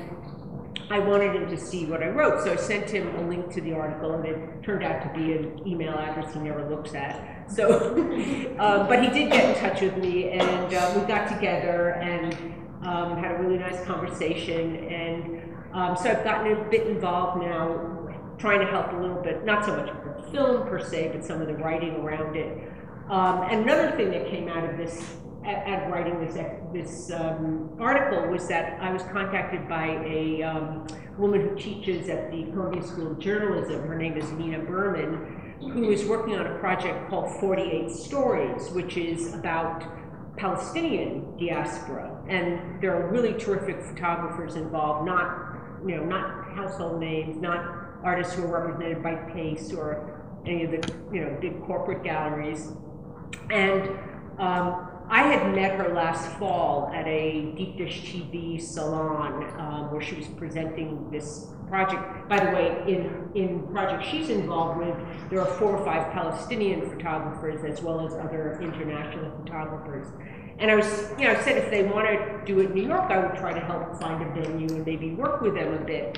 I wanted him to see what I wrote. So I sent him a link to the article, and it turned out to be an email address he never looks at. So, um, but he did get in touch with me, and uh, we got together and um, had a really nice conversation. And um, so I've gotten a bit involved now trying to help a little bit, not so much with the film per se, but some of the writing around it. Um, and another thing that came out of this, at, at writing this this um, article, was that I was contacted by a um, woman who teaches at the Columbia School of Journalism. Her name is Nina Berman, who is working on a project called 48 Stories, which is about Palestinian diaspora. And there are really terrific photographers involved, not you know, not household names, not artists who are represented by Pace or any of the you know big corporate galleries. And um, I had met her last fall at a Deep Dish TV salon um, where she was presenting this project. By the way, in in project she's involved with, there are four or five Palestinian photographers as well as other international photographers. And I was, you know, said if they want to do it in New York, I would try to help find a venue and maybe work with them a bit.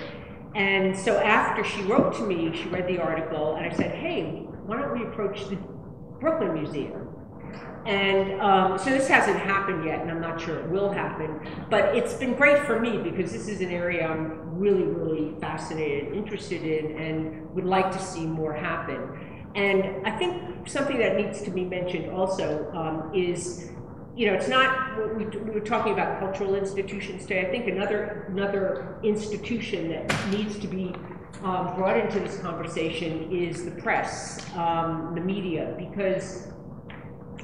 And so after she wrote to me, she read the article, and I said, hey, why don't we approach the Brooklyn Museum? And um, so this hasn't happened yet, and I'm not sure it will happen, but it's been great for me because this is an area I'm really, really fascinated, interested in, and would like to see more happen. And I think something that needs to be mentioned also um, is you know, it's not, we, we were talking about cultural institutions today. I think another, another institution that needs to be um, brought into this conversation is the press, um, the media, because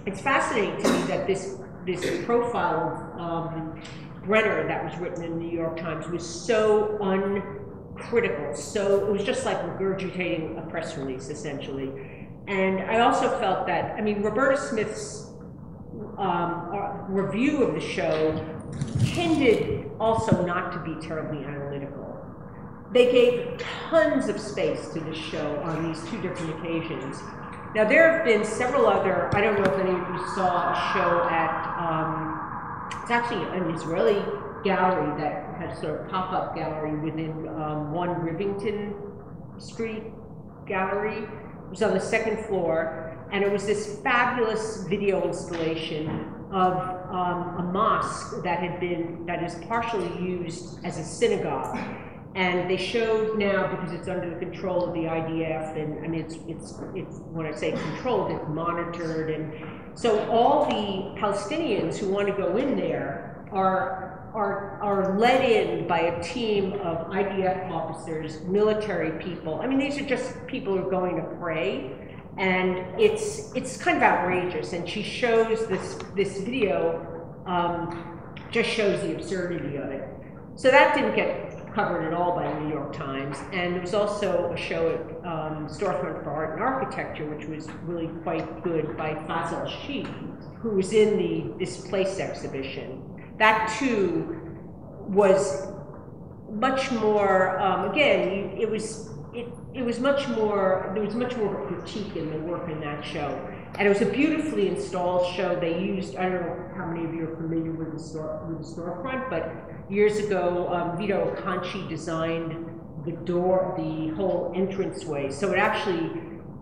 it's fascinating to me that this, this profile of um, Brenner that was written in the New York Times was so uncritical, so it was just like regurgitating a press release, essentially. And I also felt that, I mean, Roberta Smith's um, review of the show tended also not to be terribly analytical. They gave tons of space to the show on these two different occasions. Now, there have been several other, I don't know if any of you saw a show at, um, it's actually an Israeli gallery that had sort of pop-up gallery within um, one Rivington Street gallery. It was on the second floor, and it was this fabulous video installation of um, a mosque that had been, that is partially used as a synagogue. And they showed now, because it's under the control of the IDF, and I mean, it's, it's, it's when I say controlled, it's monitored. And so all the Palestinians who want to go in there are, are, are led in by a team of IDF officers, military people. I mean, these are just people who are going to pray. And it's, it's kind of outrageous. And she shows this, this video, um, just shows the absurdity of it. So that didn't get covered at all by the New York Times. And there was also a show at um, Storefront for Art and Architecture, which was really quite good by Fazal Sheikh, who was in the This Place exhibition. That too was much more, um, again, it was it, it was much more, there was much more of a critique in the work in that show. And it was a beautifully installed show. They used, I don't know how many of you are familiar with the, store, with the storefront, but years ago, um, Vito Acconci designed the door, the whole entranceway. So it actually,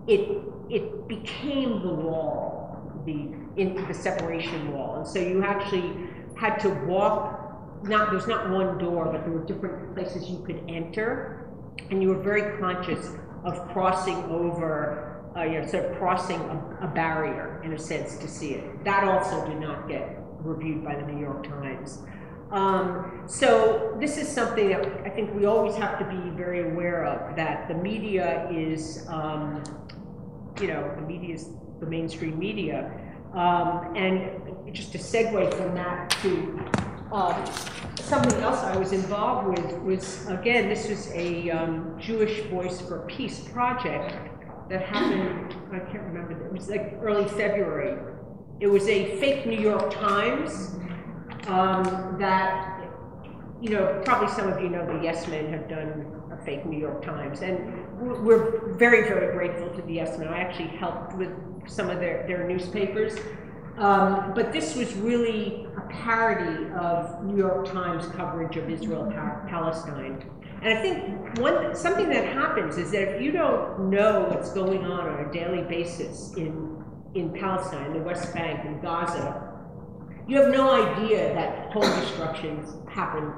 it, it became the wall, the, into the separation wall. And so you actually had to walk, not, there's not one door, but there were different places you could enter and you were very conscious of crossing over, uh, you know, sort of crossing a, a, barrier in a sense to see it. That also did not get reviewed by the New York Times. Um, so this is something that I think we always have to be very aware of, that the media is, um, you know, the media is the mainstream media. Um, and just to segue from that to uh, something else I was involved with was, again, this was a um, Jewish Voice for Peace project that happened, I can't remember, it was like early February. It was a fake New York Times um, that, you know, probably some of you know the Yes Men have done a fake New York Times. And we're very, very grateful to the Yes Men. I actually helped with some of their, their newspapers. Um, but this was really a parody of New York Times coverage of Israel Palestine. And I think one something that happens is that if you don't know what's going on on a daily basis in in Palestine, the West Bank, and Gaza, you have no idea that home destructions happen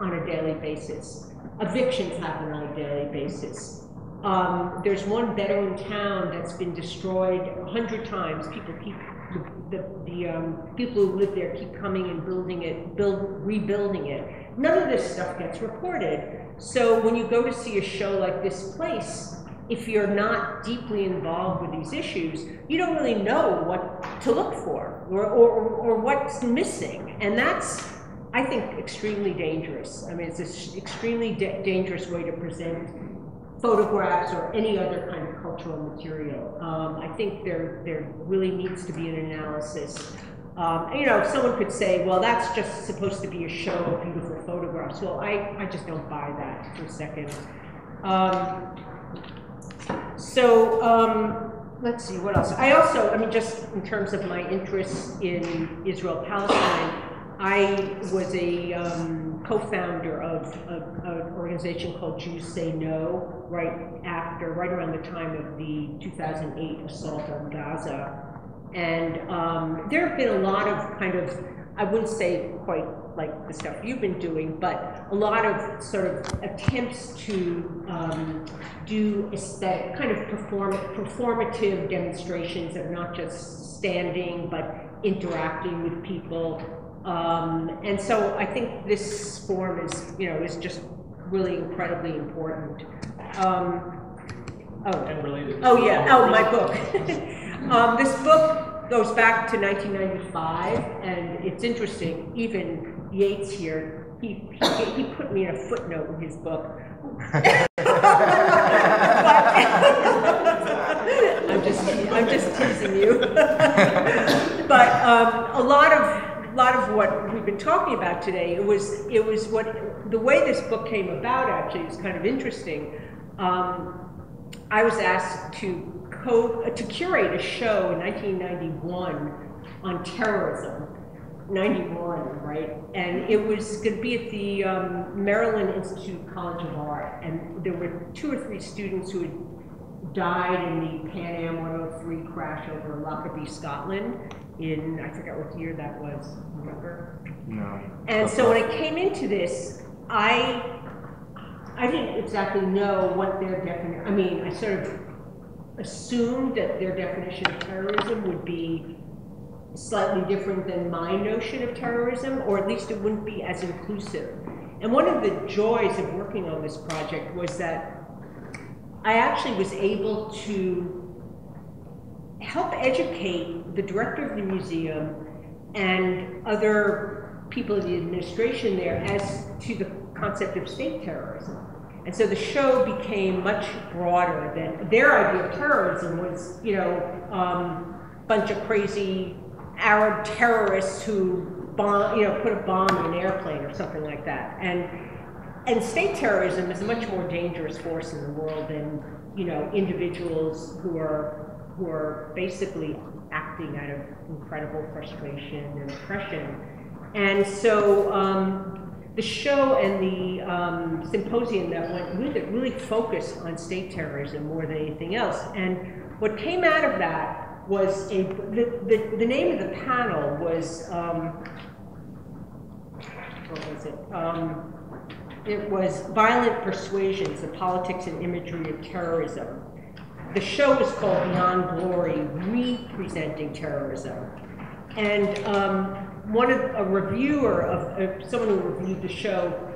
on a daily basis. Evictions happen on a daily basis. Um, there's one Bedouin town that's been destroyed a hundred times. People keep the, the um, people who live there keep coming and building it, build, rebuilding it. None of this stuff gets reported. So when you go to see a show like this place, if you're not deeply involved with these issues, you don't really know what to look for or, or, or what's missing. And that's, I think, extremely dangerous. I mean, it's an extremely dangerous way to present photographs or any other kind of cultural material. Um, I think there, there really needs to be an analysis. Um, you know, someone could say, well, that's just supposed to be a show of beautiful photographs. Well, I, I just don't buy that for a second. Um, so, um, let's see, what else? I also, I mean, just in terms of my interest in Israel-Palestine, I was a um, co-founder of, an organization called Jews Say No right after, right around the time of the 2008 assault on Gaza. And um, there have been a lot of kind of, I wouldn't say quite like the stuff you've been doing, but a lot of sort of attempts to um, do aesthetic, kind of perform, performative demonstrations of not just standing, but interacting with people, um, and so I think this form is, you know, is just really incredibly important. Um, oh, oh yeah, oh my book. um, this book goes back to 1995, and it's interesting. Even Yates here, he, he, he put me in a footnote in his book. I'm just, I'm just teasing you. but um, a lot of a lot of what we've been talking about today, it was it was what the way this book came about actually is kind of interesting. Um, I was asked to co to curate a show in 1991 on terrorism. 91, right? And it was going to be at the um, Maryland Institute College of Art, and there were two or three students who had died in the Pan Am 103 crash over Lockerbie, Scotland, in I forget what year that was. Remember? No. And so when I came into this, I I didn't exactly know what their definition. I mean, I sort of assumed that their definition of terrorism would be slightly different than my notion of terrorism, or at least it wouldn't be as inclusive. And one of the joys of working on this project was that I actually was able to help educate the director of the museum and other people in the administration there as to the concept of state terrorism. And so the show became much broader than their idea of terrorism was, you know, um, bunch of crazy Arab terrorists who bomb, you know, put a bomb in an airplane or something like that. And and state terrorism is a much more dangerous force in the world than you know individuals who are who are basically acting out of incredible frustration and oppression. And so um, the show and the um, symposium that went with it really focused on state terrorism more than anything else. And what came out of that was a the, the, the name of the panel was um, what was it? Um, it was Violent Persuasions, the Politics and Imagery of Terrorism. The show was called Beyond Glory, Representing Terrorism. And um, one of a reviewer of uh, someone who reviewed the show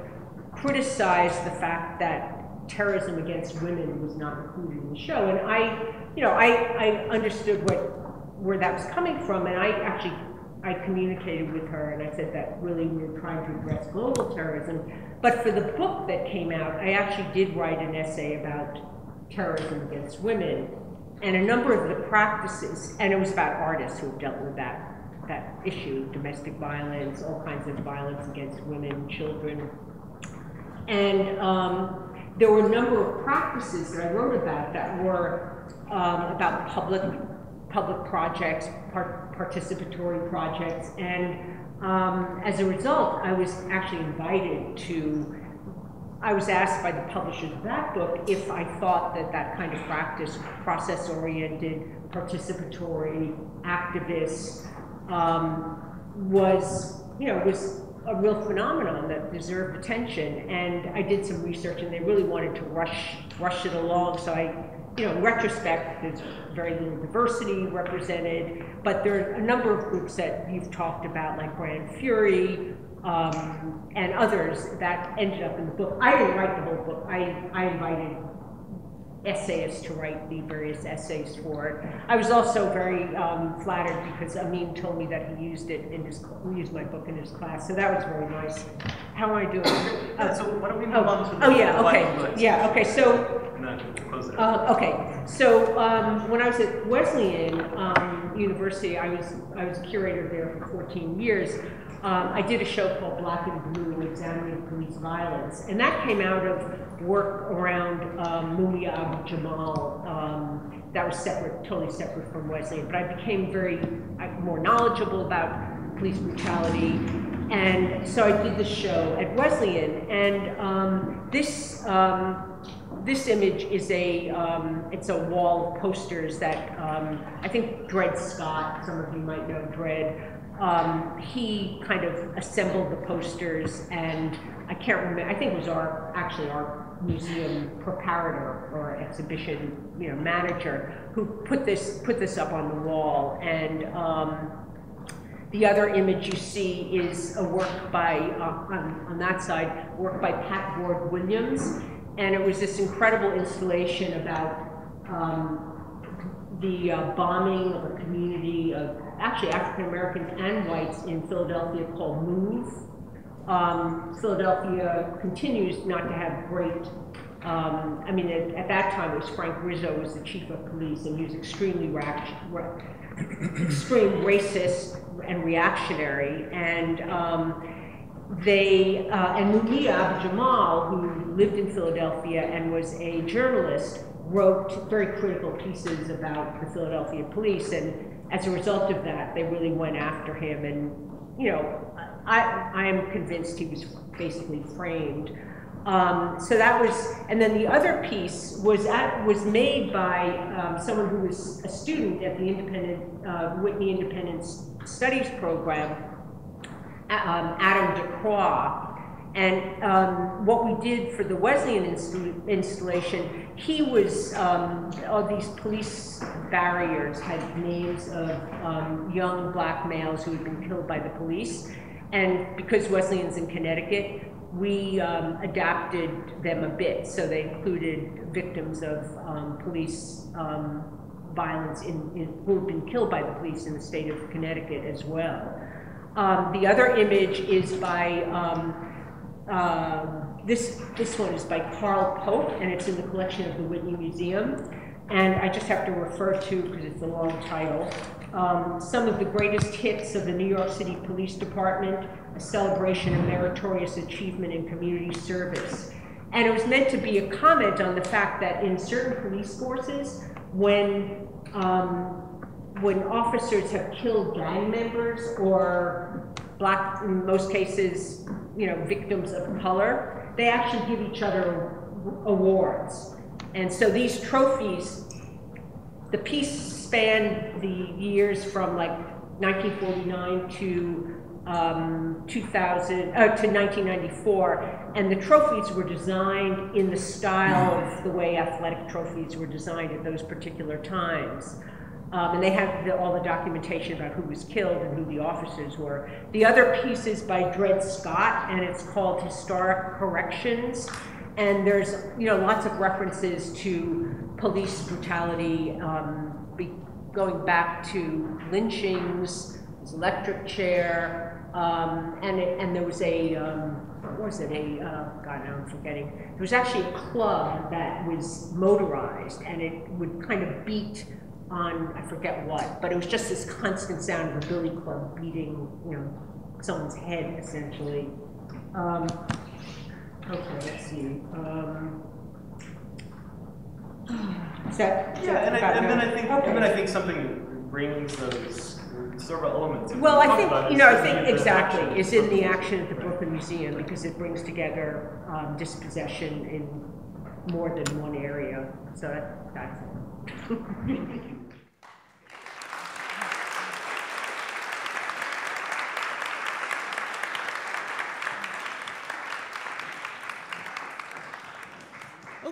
criticized the fact that terrorism against women was not included in the show. And I, you know, I, I understood what where that was coming from, and I actually I communicated with her and I said that really we were trying to address global terrorism. But for the book that came out, I actually did write an essay about terrorism against women and a number of the practices, and it was about artists who have dealt with that that issue, domestic violence, all kinds of violence against women, children. And um, there were a number of practices that I wrote about that were um, about public public projects, part, participatory projects, and um, as a result, I was actually invited to. I was asked by the publisher of that book if I thought that that kind of practice, process-oriented, participatory, activist, um, was, you know, was a real phenomenon that deserved attention. And I did some research, and they really wanted to rush rush it along. So I you know, in retrospect, there's very little diversity represented, but there are a number of groups that you've talked about, like Gran Fury um, and others that ended up in the book. I didn't write the whole book. I, I invited essayists to write the various essays for it. I was also very um, flattered because Amin told me that he used it in his used my book in his class, so that was very nice. How am I doing? Yeah, so why don't we move oh, on to the Oh yeah, okay, yeah, okay. So And then close it. uh, okay, so um, when I was at Wesleyan um, University, I was I was curator there for 14 years. Um, I did a show called Black and Blue, examining police violence, and that came out of work around um, Mumia Abu Jamal. Um, that was separate, totally separate from Wesleyan. But I became very uh, more knowledgeable about police brutality, and so I did the show at Wesleyan. And um, this um, this image is a um, it's a wall of posters that um, I think Dred Scott, some of you might know Dred. Um, he kind of assembled the posters, and I can't remember. I think it was our actually our museum preparator or exhibition you know manager who put this put this up on the wall and. Um, the other image you see is a work by, uh, on, on that side, work by Pat Ward Williams, and it was this incredible installation about um, the uh, bombing of a community of actually African Americans and whites in Philadelphia called Move. Um, Philadelphia continues not to have great. Um, I mean, at, at, that time it was Frank Rizzo was the chief of police, and he was extremely rash, extreme racist and reactionary, and um, they uh, and Mumia Jamal, who lived in Philadelphia and was a journalist, wrote very critical pieces about the Philadelphia police, and as a result of that, they really went after him, and you know, I I am convinced he was basically framed. Um, so that was, and then the other piece was at, was made by um, someone who was a student at the Independent uh, Whitney Independent Studies program, um, Adam DeCroix. And um, what we did for the Wesleyan insta installation, he was, um, all these police barriers had names of um, young black males who had been killed by the police. And because Wesleyan's in Connecticut, we um, adapted them a bit. So they included victims of um, police um, violence in, in, who have been killed by the police in the state of Connecticut as well. The other image is by, um, this, this one is by Carl Pope, and it's in the collection of the Whitney Museum. And I just have to refer to, because it's a long title, um, some of the greatest hits of the New York City Police Department, a celebration of meritorious achievement in community service. And it was meant to be a comment on the fact that in certain police forces, when um, when officers have killed gang members or black, in most cases, you know, victims of color, they actually give each other awards. And so these trophies, the piece spanned the years from like 1949 to um, 2000 uh, to 1994, and the trophies were designed in the style of the way athletic trophies were designed at those particular times. Um, and they have the, all the documentation about who was killed and who the officers were. The other piece is by Dred Scott, and it's called Historic Corrections. And there's you know lots of references to police brutality, um, be, going back to lynchings, electric chair, um, and it, and there was a um, what was it a uh, God now I'm forgetting. There was actually a club that was motorized, and it would kind of beat on I forget what, but it was just this constant sound of a billy club beating you know someone's head essentially. Um, Okay, let's see. Um, is that, Yeah, and, I, and then I think, Okay. and then I think something that brings those several elements. Well, I think, you know, I think exactly, is in the action at the Brooklyn Museum, because it brings together um, dispossession in more than one area, so that, that's it.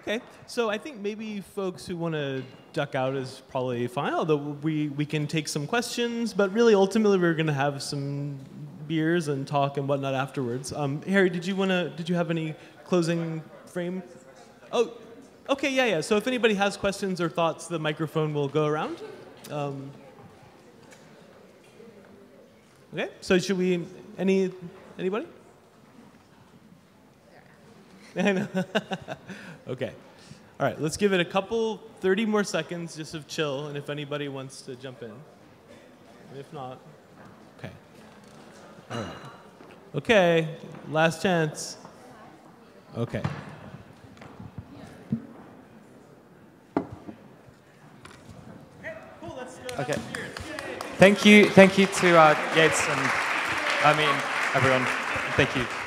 Okay, so I think maybe folks who want to duck out is probably fine. Although we we can take some questions, but really ultimately we're going to have some beers and talk and whatnot afterwards. Um, Harry, did you want to? Did you have any closing frame? Oh, okay, yeah, yeah. So if anybody has questions or thoughts, the microphone will go around. Um, okay, so should we? Any anybody? I know. okay. All right, let's give it a couple, 30 more seconds just of chill, and if anybody wants to jump in. If not, okay. All right. Okay, last chance. Okay. Okay. Thank you, thank you to uh, Yates and I mean everyone. Thank you.